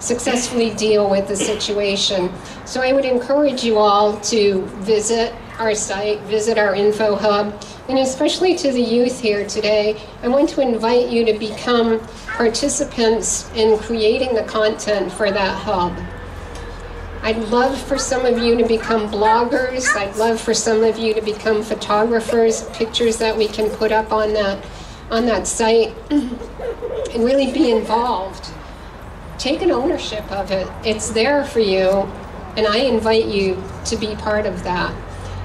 successfully deal with the situation. So I would encourage you all to visit our site, visit our info hub, and especially to the youth here today, I want to invite you to become participants in creating the content for that hub. I'd love for some of you to become bloggers. I'd love for some of you to become photographers, pictures that we can put up on that on that site and really be involved. Take an ownership of it. It's there for you, and I invite you to be part of that.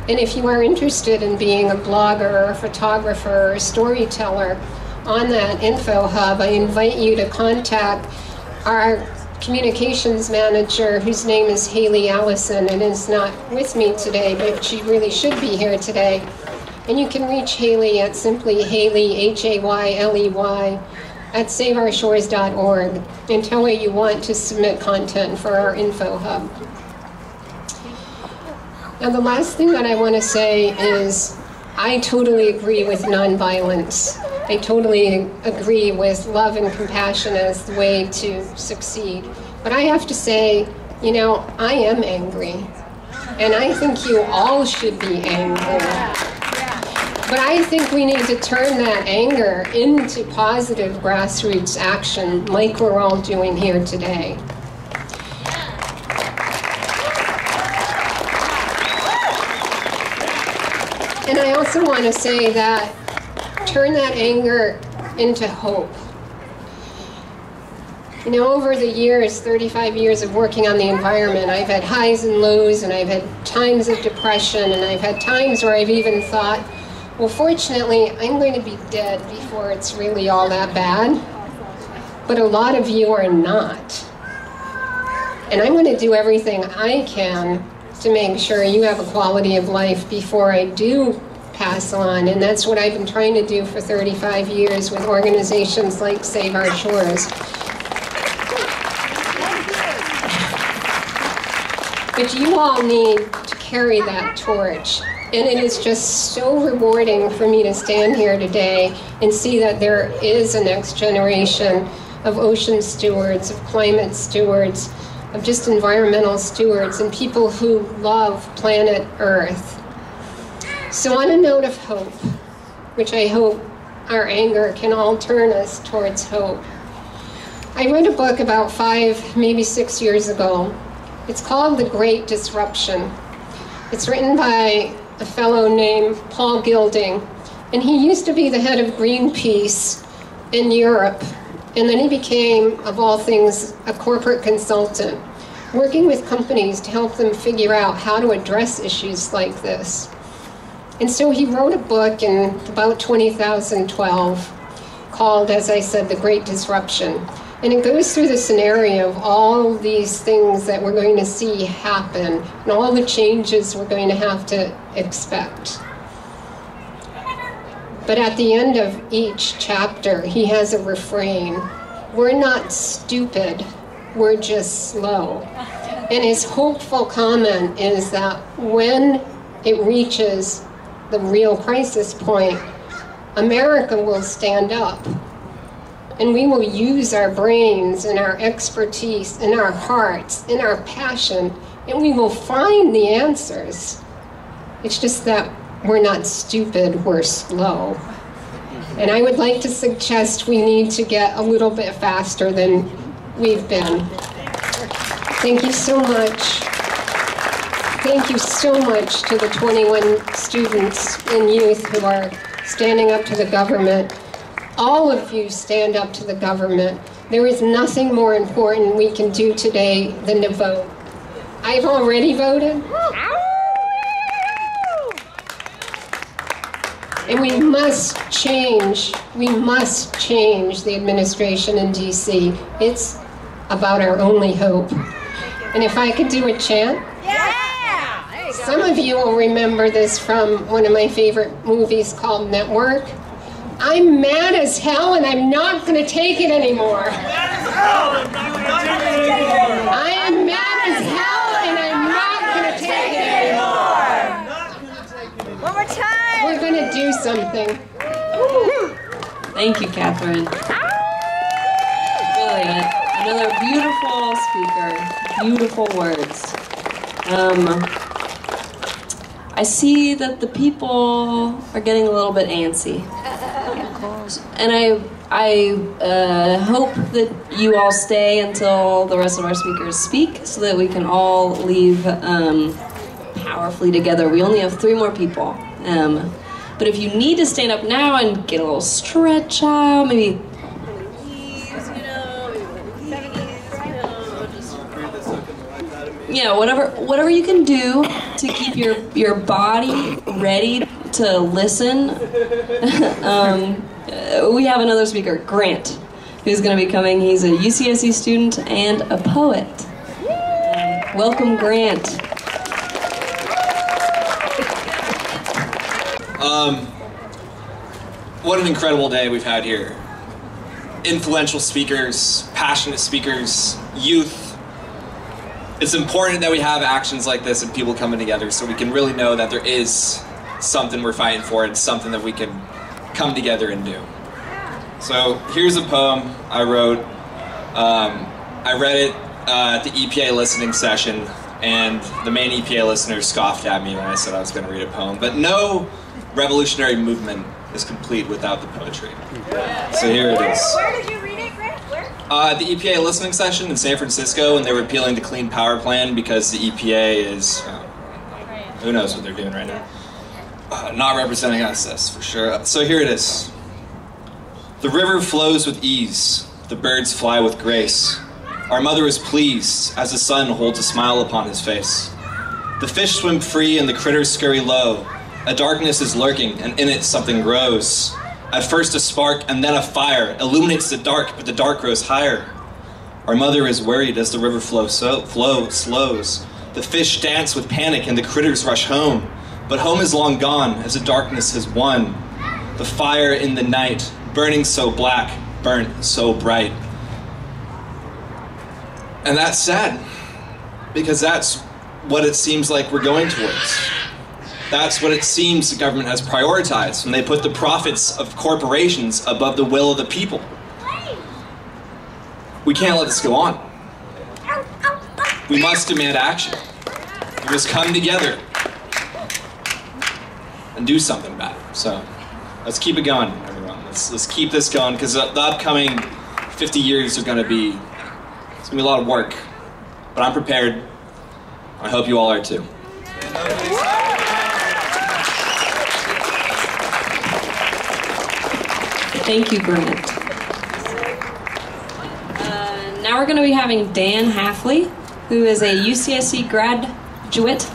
And if you are interested in being a blogger a photographer or a storyteller on that info hub, I invite you to contact our communications manager, whose name is Hayley Allison and is not with me today, but she really should be here today. And you can reach Hayley at simply Hayley, H A Y L E Y, at saveourshores.org and tell her you want to submit content for our info hub. Now, the last thing that I want to say is I totally agree with nonviolence. I totally agree with love and compassion as the way to succeed. But I have to say, you know, I am angry. And I think you all should be angry. But I think we need to turn that anger into positive grassroots action like we're all doing here today. I also want to say that turn that anger into hope. You know, over the years, 35 years of working on the environment, I've had highs and lows, and I've had times of depression, and I've had times where I've even thought, well, fortunately, I'm going to be dead before it's really all that bad. But a lot of you are not. And I'm going to do everything I can to make sure you have a quality of life before I do pass on. And that's what I've been trying to do for 35 years with organizations like Save Our Shores. But you all need to carry that torch. And it is just so rewarding for me to stand here today and see that there is a next generation of ocean stewards, of climate stewards, of just environmental stewards and people who love planet Earth. So, on a note of hope, which I hope our anger can all turn us towards hope, I read a book about five, maybe six years ago. It's called The Great Disruption. It's written by a fellow named Paul Gilding, and he used to be the head of Greenpeace in Europe. And then he became, of all things, a corporate consultant, working with companies to help them figure out how to address issues like this. And so he wrote a book in about 2012 called, as I said, The Great Disruption. And it goes through the scenario of all these things that we're going to see happen and all the changes we're going to have to expect. But at the end of each chapter, he has a refrain We're not stupid, we're just slow. And his hopeful comment is that when it reaches the real crisis point, America will stand up and we will use our brains and our expertise and our hearts and our passion and we will find the answers. It's just that we're not stupid, we're slow. And I would like to suggest we need to get a little bit faster than we've been. Thank you so much. Thank you so much to the 21 students and youth who are standing up to the government. All of you stand up to the government. There is nothing more important we can do today than to vote. I've already voted. And we must change, we must change the administration in DC. It's about our only hope. And if I could do a chant? Yeah! Some of you will remember this from one of my favorite movies called Network. I'm mad as hell and I'm not going to take it anymore. I am mad as hell and I'm not going to take it anymore. One more time. We're going to do something. Thank you, Katherine. Really, another beautiful speaker. Beautiful words. Um, I see that the people are getting a little bit antsy. And I, I uh, hope that you all stay until the rest of our speakers speak so that we can all leave um, powerfully together. We only have three more people. Um, but if you need to stand up now and get a little stretch out, maybe yeah, whatever whatever you can do to keep your your body ready to listen. um, uh, we have another speaker, Grant, who's going to be coming. He's a UCSC student and a poet. Welcome, Grant. Um, what an incredible day we've had here. Influential speakers, passionate speakers, youth. It's important that we have actions like this and people coming together so we can really know that there is something we're fighting for and something that we can come together and do. So here's a poem I wrote. Um, I read it uh, at the EPA listening session, and the main EPA listener scoffed at me when I said I was going to read a poem. But no revolutionary movement is complete without the poetry. So here it is. Where did you read it, Grant? Where? Uh, the EPA listening session in San Francisco, and they were appealing the Clean Power Plan because the EPA is, uh, who knows what they're doing right now. Uh, not representing us, that's for sure. So here it is. The river flows with ease, the birds fly with grace. Our mother is pleased as the sun holds a smile upon his face. The fish swim free and the critters scurry low. A darkness is lurking, and in it something grows. At first a spark, and then a fire illuminates the dark, but the dark grows higher. Our mother is worried as the river flow so flow slows. The fish dance with panic, and the critters rush home. But home is long gone, as the darkness has won. The fire in the night, burning so black, burnt so bright. And that's sad, because that's what it seems like we're going towards. That's what it seems the government has prioritized when they put the profits of corporations above the will of the people. We can't let this go on. We must demand action. We must come together and do something about it. So let's keep it going, everyone. Let's, let's keep this going because the, the upcoming 50 years are going to be it's going to be a lot of work. But I'm prepared. I hope you all are too. Thank you, Grant. Uh, now we're going to be having Dan Haifley, who is a UCSC graduate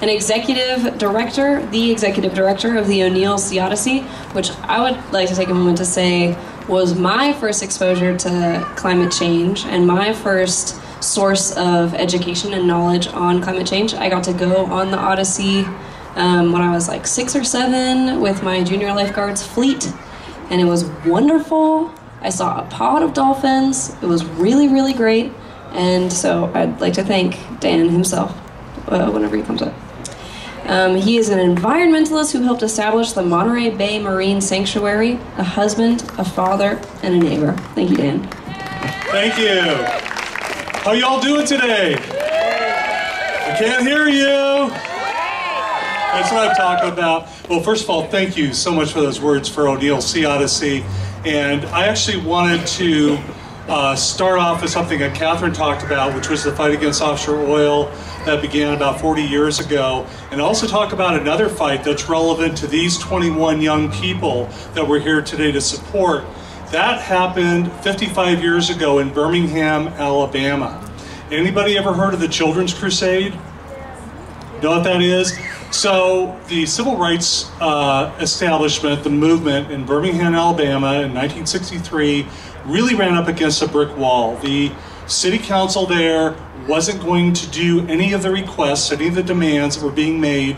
and executive director, the executive director of the O'Neill Sea Odyssey, which I would like to take a moment to say was my first exposure to climate change and my first source of education and knowledge on climate change. I got to go on the Odyssey um, when I was like six or seven with my junior lifeguards fleet, and it was wonderful. I saw a pod of dolphins. It was really, really great. And so I'd like to thank Dan himself uh, whenever he comes up. Um, he is an environmentalist who helped establish the Monterey Bay Marine Sanctuary, a husband, a father, and a neighbor. Thank you, Dan. Thank you. How y'all doing today? I can't hear you. That's what I'm talking about. Well, first of all, thank you so much for those words for O'Neill Sea Odyssey. And I actually wanted to uh, start off with something that Katherine talked about, which was the fight against offshore oil that began about 40 years ago, and also talk about another fight that's relevant to these 21 young people that we're here today to support. That happened 55 years ago in Birmingham, Alabama. Anybody ever heard of the Children's Crusade? Know what that is? So the civil rights uh, establishment, the movement in Birmingham, Alabama in 1963 really ran up against a brick wall. The city council there wasn't going to do any of the requests, any of the demands that were being made.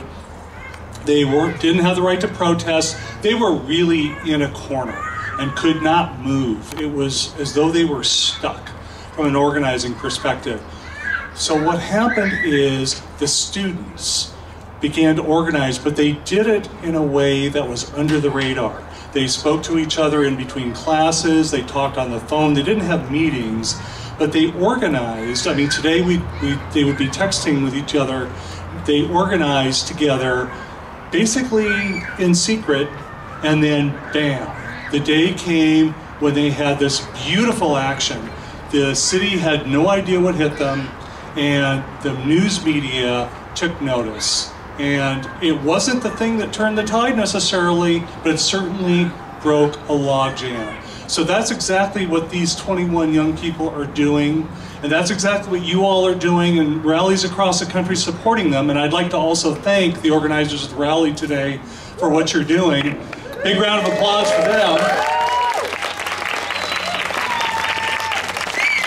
They were, didn't have the right to protest. They were really in a corner and could not move. It was as though they were stuck from an organizing perspective. So what happened is the students began to organize, but they did it in a way that was under the radar. They spoke to each other in between classes, they talked on the phone, they didn't have meetings, but they organized. I mean, today we, we they would be texting with each other. They organized together, basically in secret, and then bam, the day came when they had this beautiful action. The city had no idea what hit them, and the news media took notice. And it wasn't the thing that turned the tide necessarily, but it certainly broke a logjam. So that's exactly what these 21 young people are doing. And that's exactly what you all are doing and rallies across the country supporting them. And I'd like to also thank the organizers of the rally today for what you're doing. Big round of applause for them.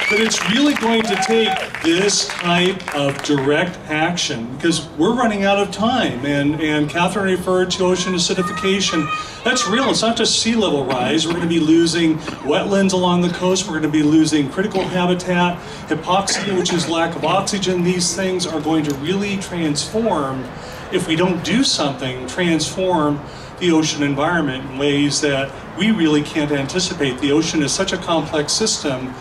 But it's really going to take this type of direct action because we're running out of time. And, and Katherine referred to ocean acidification. That's real. It's not just sea level rise. We're going to be losing wetlands along the coast. We're going to be losing critical habitat, hypoxia, which is lack of oxygen. These things are going to really transform, if we don't do something, transform the ocean environment in ways that we really can't anticipate. The ocean is such a complex system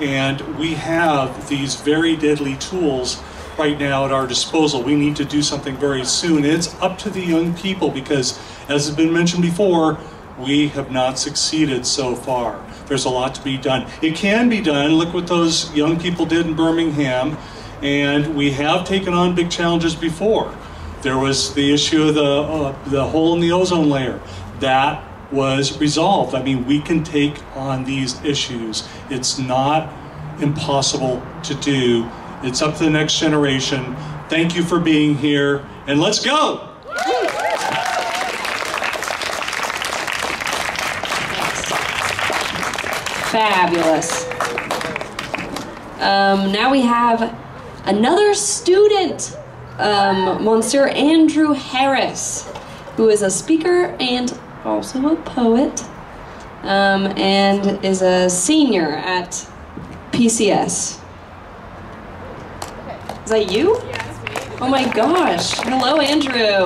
and we have these very deadly tools right now at our disposal. We need to do something very soon. It's up to the young people because, as has been mentioned before, we have not succeeded so far. There's a lot to be done. It can be done. Look what those young people did in Birmingham. And we have taken on big challenges before. There was the issue of the, uh, the hole in the ozone layer. That was resolved. I mean, we can take on these issues. It's not impossible to do. It's up to the next generation. Thank you for being here, and let's go! Fabulous. Um, now we have another student, um, Monsieur Andrew Harris, who is a speaker and also a poet, um, and is a senior at PCS. Is that you? Oh my gosh. Hello, Andrew.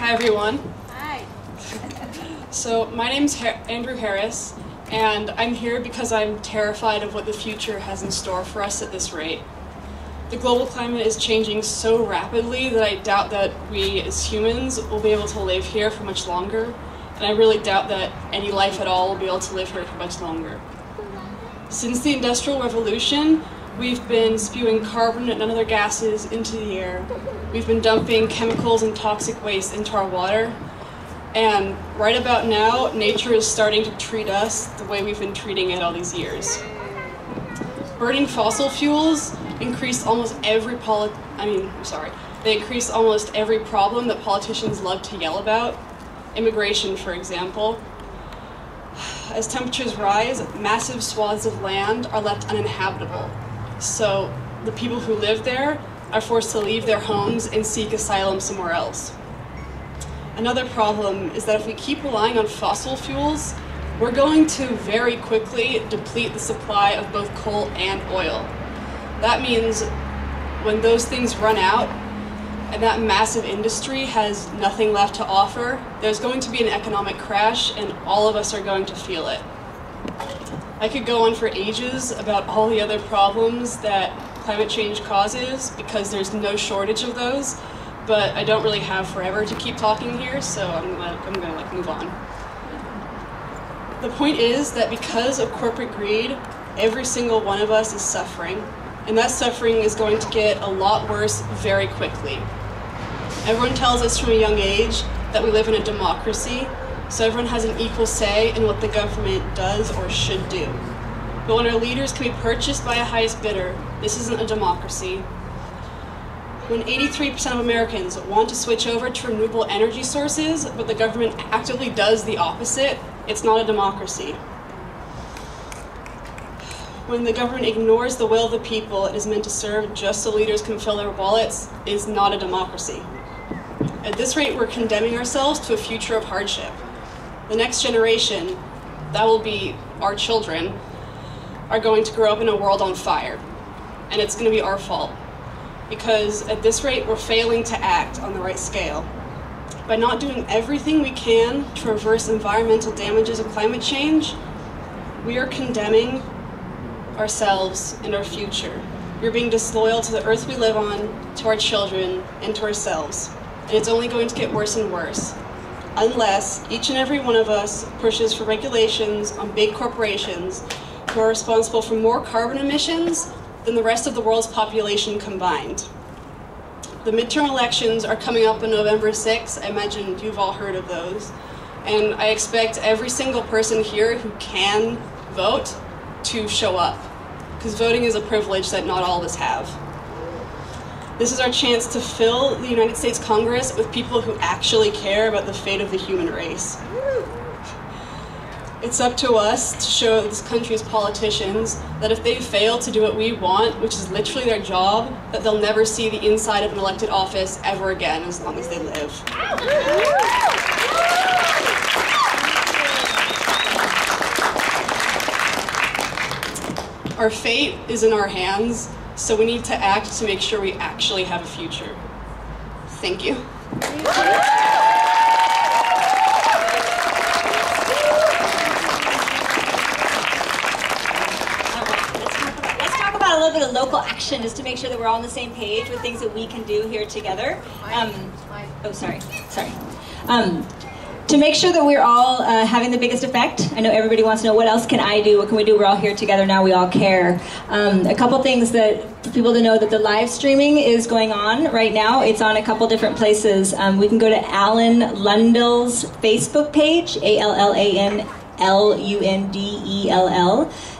Hi, everyone. Hi. So, my name's Har- Andrew Harris, and I'm here because I'm terrified of what the future has in store for us at this rate. The global climate is changing so rapidly that I doubt that we as humans will be able to live here for much longer, and I really doubt that any life at all will be able to live here for much longer. Since the Industrial Revolution, we've been spewing carbon and other gases into the air. We've been dumping chemicals and toxic waste into our water, and right about now, nature is starting to treat us the way we've been treating it all these years. Burning fossil fuels increase almost every poli- I mean, I'm sorry. They increase almost every problem that politicians love to yell about. Immigration, for example. As temperatures rise, massive swaths of land are left uninhabitable. So the people who live there are forced to leave their homes and seek asylum somewhere else. Another problem is that if we keep relying on fossil fuels, we're going to very quickly deplete the supply of both coal and oil. That means when those things run out and that massive industry has nothing left to offer, there's going to be an economic crash and all of us are going to feel it. I could go on for ages about all the other problems that climate change causes because there's no shortage of those, but I don't really have forever to keep talking here, so I'm gonna, I'm gonna like move on. The point is that because of corporate greed, every single one of us is suffering, and that suffering is going to get a lot worse very quickly. Everyone tells us from a young age that we live in a democracy, so everyone has an equal say in what the government does or should do. But when our leaders can be purchased by a highest bidder, this isn't a democracy. When 83% of Americans want to switch over to renewable energy sources, but the government actively does the opposite, it's not a democracy. When the government ignores the will of the people it is meant to serve just so leaders can fill their wallets, is not a democracy. At this rate, we're condemning ourselves to a future of hardship. the next generation, that will be our children, are going to grow up in a world on fire. And it's going to be our fault. Because at this rate, we're failing to act on the right scale. By not doing everything we can to reverse environmental damages of climate change, we are condemning ourselves and our future. We're being disloyal to the earth we live on, to our children, and to ourselves. And it's only going to get worse and worse unless each and every one of us pushes for regulations on big corporations who are responsible for more carbon emissions than the rest of the world's population combined. The midterm elections are coming up on November 6th. I imagine you've all heard of those. And I expect every single person here who can vote to show up. Because voting is a privilege that not all of us have. This is our chance to fill the United States Congress with people who actually care about the fate of the human race. It's up to us to show this country's politicians that if they fail to do what we want, which is literally their job, that they'll never see the inside of an elected office ever again as long as they live. Our fate is in our hands, so we need to act to make sure we actually have a future. Thank you. Little bit of local action just to make sure that we're all on the same page with things that we can do here together. Um, oh, sorry, sorry. Um, to make sure that we're all uh, having the biggest effect, I know everybody wants to know what else can I do, what can we do, we're all here together now, we all care. Um, a couple things that for people to know that the live streaming is going on right now. It's on a couple different places. Um, we can go to Allan Lundell's Facebook page, A-L-L-A-N L-U-N-D-E-L-L,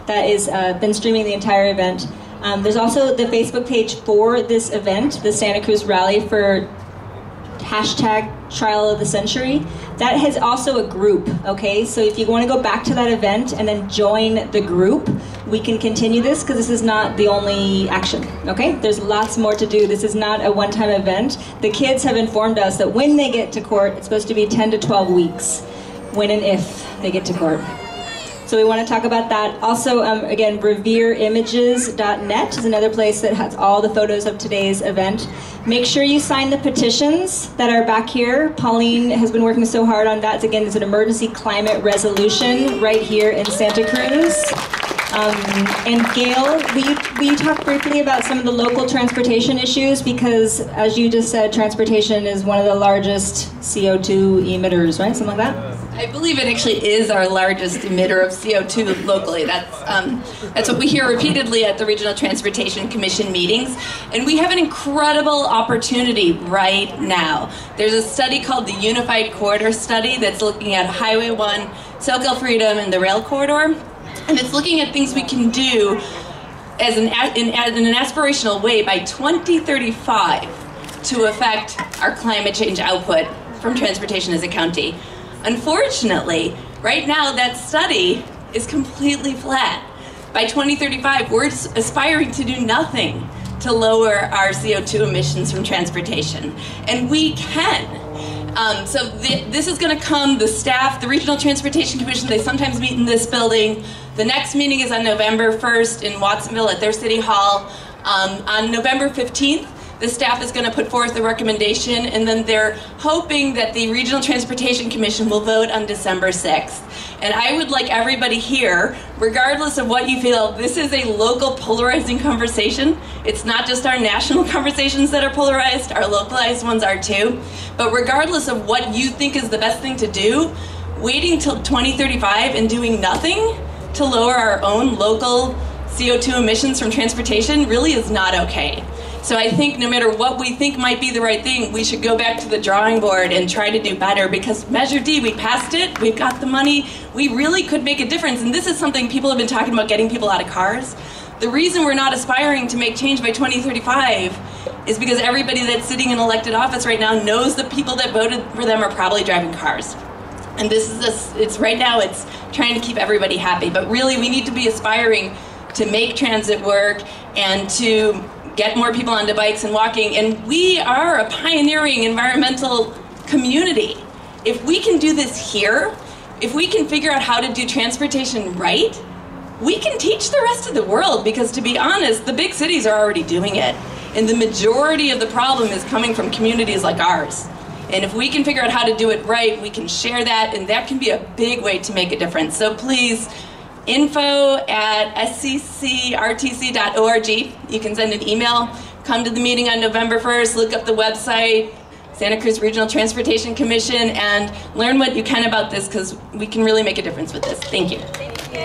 that is uh, been streaming the entire event. Um, there's also the Facebook page for this event, the Santa Cruz Rally for hashtag trial of the century. That has also a group okay? So if you want to go back to that event and then join the group we can continue this because this is not the only action okay? There's lots more to do. This is not a one-time event. The kids have informed us that when they get to court it's supposed to be 10 to 12 weeks. When and if they get to court so we want to talk about that. Also, um, again, revereimages.net is another place that has all the photos of today's event. Make sure you sign the petitions that are back here. Pauline has been working so hard on that. Again, it's an emergency climate resolution right here in Santa Cruz. Um, and Gail, will you, will you talk briefly about some of the local transportation issues? Because as you just said, transportation is one of the largest CO2 emitters, right? Something like that? I believe it actually is our largest emitter of CO2 locally. That's um, that's what we hear repeatedly at the Regional Transportation Commission meetings, and we have an incredible opportunity right now. There's a study called the Unified Corridor Study that's looking at Highway 1, Soquel Freedom, and the rail corridor, and it's looking at things we can do as an in, in an aspirational way by 2035 to affect our climate change output from transportation as a county. Unfortunately, right now that study is completely flat. By 2035, we're aspiring to do nothing to lower our CO2 emissions from transportation. And we can. Um, so th this is going to come, the staff, the Regional Transportation Commission, they sometimes meet in this building. The next meeting is on November 1st in Watsonville at their City Hall. Um, on November 15th, the staff is going to put forth a recommendation, and then they're hoping that the Regional Transportation Commission will vote on December 6th. And I would like everybody here, regardless of what you feel, this is a local polarizing conversation. It's not just our national conversations that are polarized, our localized ones are too. But regardless of what you think is the best thing to do, waiting till 2035 and doing nothing to lower our own local CO2 emissions from transportation really is not okay. So I think no matter what we think might be the right thing, we should go back to the drawing board and try to do better because Measure D, we passed it, we've got the money, we really could make a difference. And this is something people have been talking about getting people out of cars. The reason we're not aspiring to make change by 2035 is because everybody that's sitting in elected office right now knows the people that voted for them are probably driving cars. And this is this, it's right now, it's trying to keep everybody happy. But really, we need to be aspiring to make transit work and to get more people onto bikes and walking. And we are a pioneering environmental community. If we can do this here, if we can figure out how to do transportation right, we can teach the rest of the world because to be honest, the big cities are already doing it. And the majority of the problem is coming from communities like ours. And if we can figure out how to do it right, we can share that, and that can be a big way to make a difference. So please, info at sccrtc.org. You can send an email. Come to the meeting on November 1st, look up the website, Santa Cruz Regional Transportation Commission, and learn what you can about this because we can really make a difference with this. Thank you. Thank you.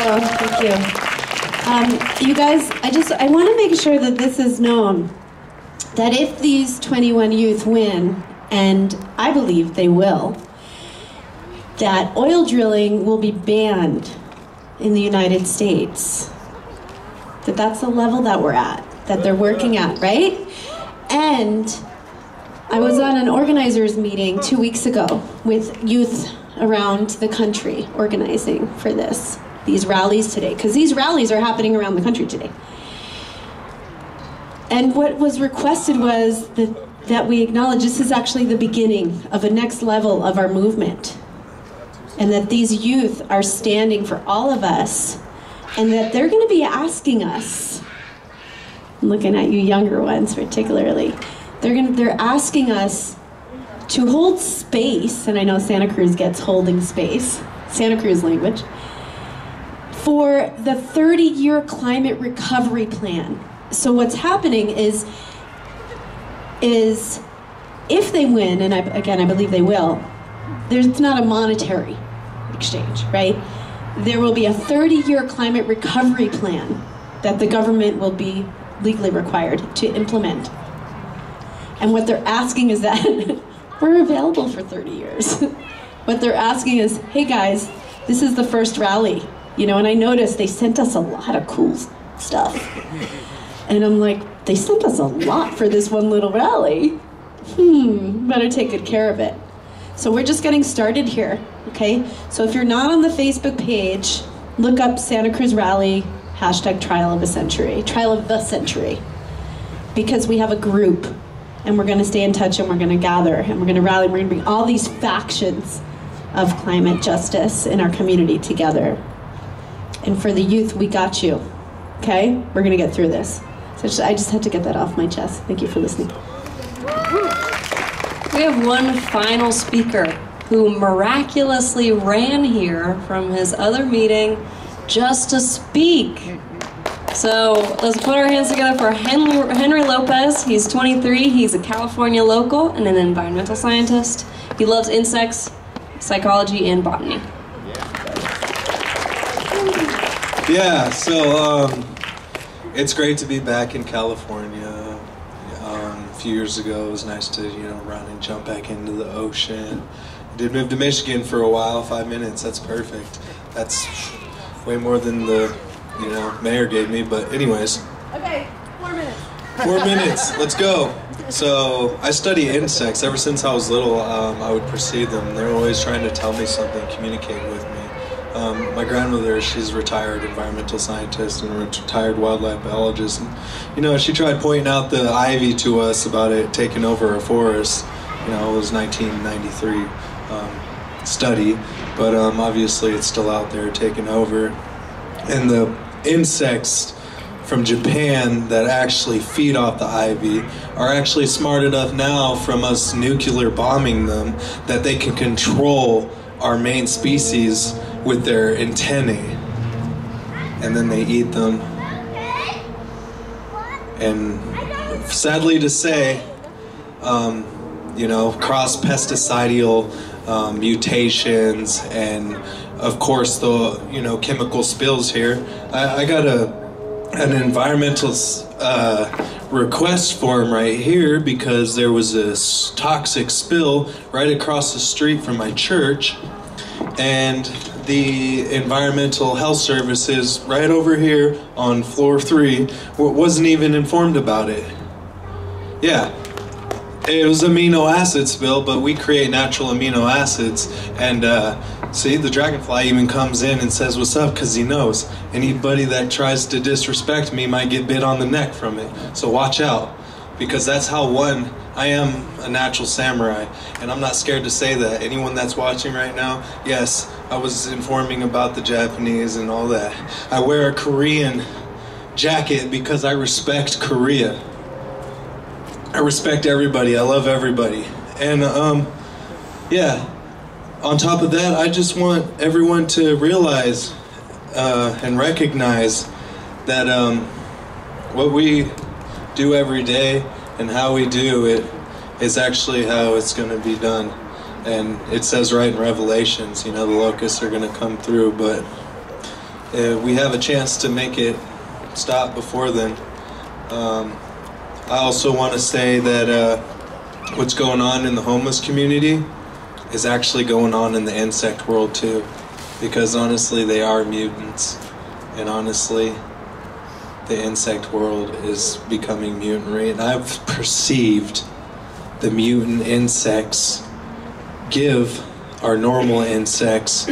Oh, thank you. Um, you guys, I just I want to make sure that this is known that if these 21 youth win, and I believe they will, that oil drilling will be banned in the United States. That that's the level that we're at, that they're working at, right? And I was on an organizers meeting two weeks ago with youth around the country organizing for this, these rallies today, because these rallies are happening around the country today. And what was requested was that, that we acknowledge this is actually the beginning of a next level of our movement. And that these youth are standing for all of us, and that they're going to be asking us, I'm looking at you younger ones particularly, they're, gonna, they're asking us to hold space, and I know Santa Cruz gets holding space, Santa Cruz language, for the 30 year climate recovery plan. So what's happening is is if they win and I, again i believe they will there's not a monetary exchange right? There will be a 30 year climate recovery plan that the government will be legally required to implement. And what they're asking is that we're available for 30 years. What they're asking is hey guys this is the first rally. You know and i noticed they sent us a lot of cool stuff. And I'm like, they sent us a lot for this one little rally. Hmm, better take good care of it. So we're just getting started here, okay? So if you're not on the Facebook page, look up Santa Cruz Rally, hashtag trial of a century, trial of the century. Because we have a group and we're gonna stay in touch and we're gonna gather and we're gonna rally, we're gonna bring all these factions of climate justice in our community together. And for the youth, we got you, okay? We're gonna get through this. So just, I just had to get that off my chest. Thank you for listening. We have one final speaker who miraculously ran here from his other meeting just to speak. So let's put our hands together for Henry, Lopez. He's 23, he's a California local and an environmental scientist. He loves insects, psychology, and botany. Yeah, so um, it's great to be back in California. Few years ago, it was nice to you know run and jump back into the ocean. I did move to Michigan for a while, five minutes. That's perfect. That's way more than the you know mayor gave me. But anyways, Okay, four minutes. four minutes. Let's go. So I study insects. Ever since I was little, um, I would perceive them. They're always trying to tell me something, communicate with me. Um, my grandmother, she's a retired environmental scientist and retired wildlife biologist. And, you know, she tried pointing out the ivy to us about it taking over a forest. You know, it was 1993 um, study, but um, obviously it's still out there taking over. And the insects from Japan that actually feed off the ivy are actually smart enough now from us nuclear bombing them that they can control our main species with their antennae and then they eat them. And sadly to say um, you know cross pesticidal um, mutations and of course the you know chemical spills here. I, I got a an environmental uh, request form right here because there was this toxic spill right across the street from my church. And the environmental health services right over here on floor three wasn't even informed about it. Yeah. It was amino acid spill but we create natural amino acids and uh, see the dragonfly even comes in and says what's up because he knows. Anybody that tries to disrespect me might get bit on the neck from it. So watch out because that's how one I am a natural samurai, and I'm not scared to say that. Anyone that's watching right now, yes, I was informing about the Japanese and all that. I wear a Korean jacket because I respect Korea. I respect everybody. I love everybody. And um, yeah, on top of that, I just want everyone to realize uh, and recognize that um, what we do every day and how we do it is actually how it's going to be done. And it says right in Revelations, you know, the locusts are going to come through, but uh, we have a chance to make it stop before then. Um, I also want to say that uh, what's going on in the homeless community is actually going on in the insect world too, because honestly, they are mutants, and honestly, the insect world is becoming mutant and I've perceived the mutant insects give our normal insects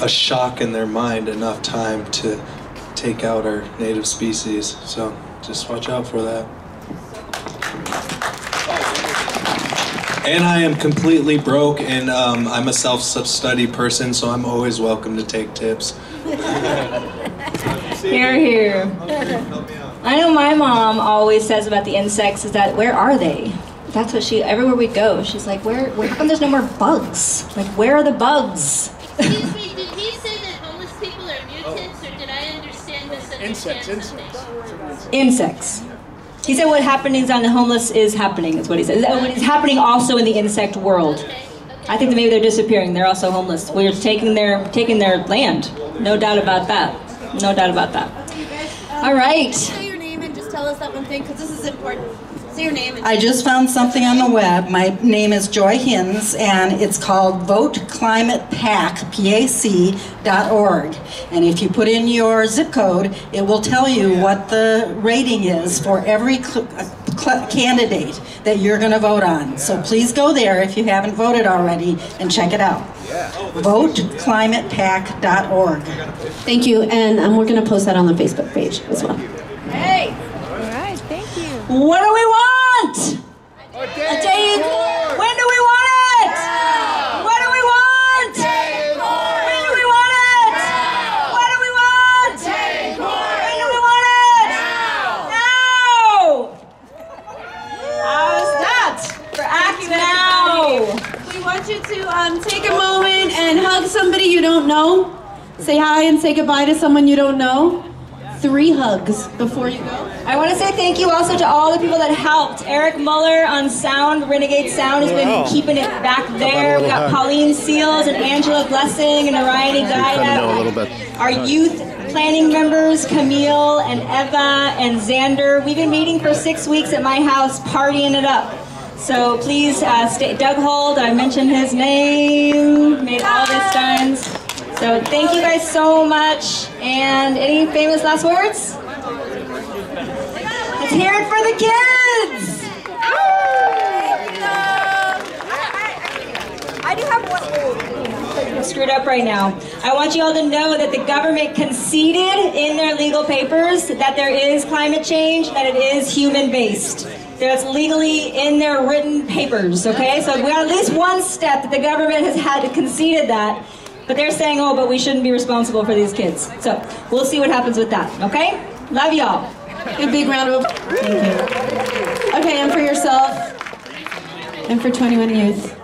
a shock in their mind enough time to take out our native species. So just watch out for that. And I am completely broke, and um, I'm a self-study person, so I'm always welcome to take tips. Here, here. I know my mom always says about the insects is that where are they? That's what she everywhere we go. She's like, where? Where how come there's no more bugs? Like, where are the bugs? Excuse me, did he say that homeless people are mutants, or did I understand misunderstand something? Insects. He said what happenings on the homeless is happening, is what he said. What is happening also in the insect world. I think that maybe they're disappearing. They're also homeless. We're taking their taking their land. No doubt about that. No doubt about that. All right. Say your name and just tell us that one thing because this is important. Say your name. I just found something on the web. My name is Joy Hins, and it's called VoteClimatePac, P-A-C, dot org. And if you put in your zip code, it will tell you what the rating is for every candidate that you're going to vote on. So please go there if you haven't voted already and check it out. Voteclimatepac.org. Thank you, and um, we're going to post that on the Facebook page as well. Hey. All right. Thank you. What do we want? A day. When do we want it? What do we want? When do we want it? What do we want? When do we want it? Now. How's that for act now? We want you to um, take a moment and hug somebody you don't know. Say hi and say goodbye to someone you don't know. Three hugs before you go. I want to say thank you also to all the people that helped. Eric Muller on sound, Renegade Sound, has been Wow. keeping it back there. We got Pauline Seales and Angela Blessing and Orion Cut it down a little Gaida. Our youth planning members, Camille and Eva and Zander. We've been meeting for six weeks at my house, partying it up. So please uh, stay. Doug Hold, I mentioned his name, made all this times. So thank you guys so much. And any famous last words? Let's hear it for the kids. I do have one. Screwed up right now. I want you all to know that the government conceded in their legal papers that there is climate change, that it is human based. That's legally in their written papers, okay? So we got at least one step that the government has had conceded that, but they're saying, oh, but we shouldn't be responsible for these kids. So we'll see what happens with that, okay? Love y'all. A big round of applause. Okay, and for yourself, and for 21 Youth.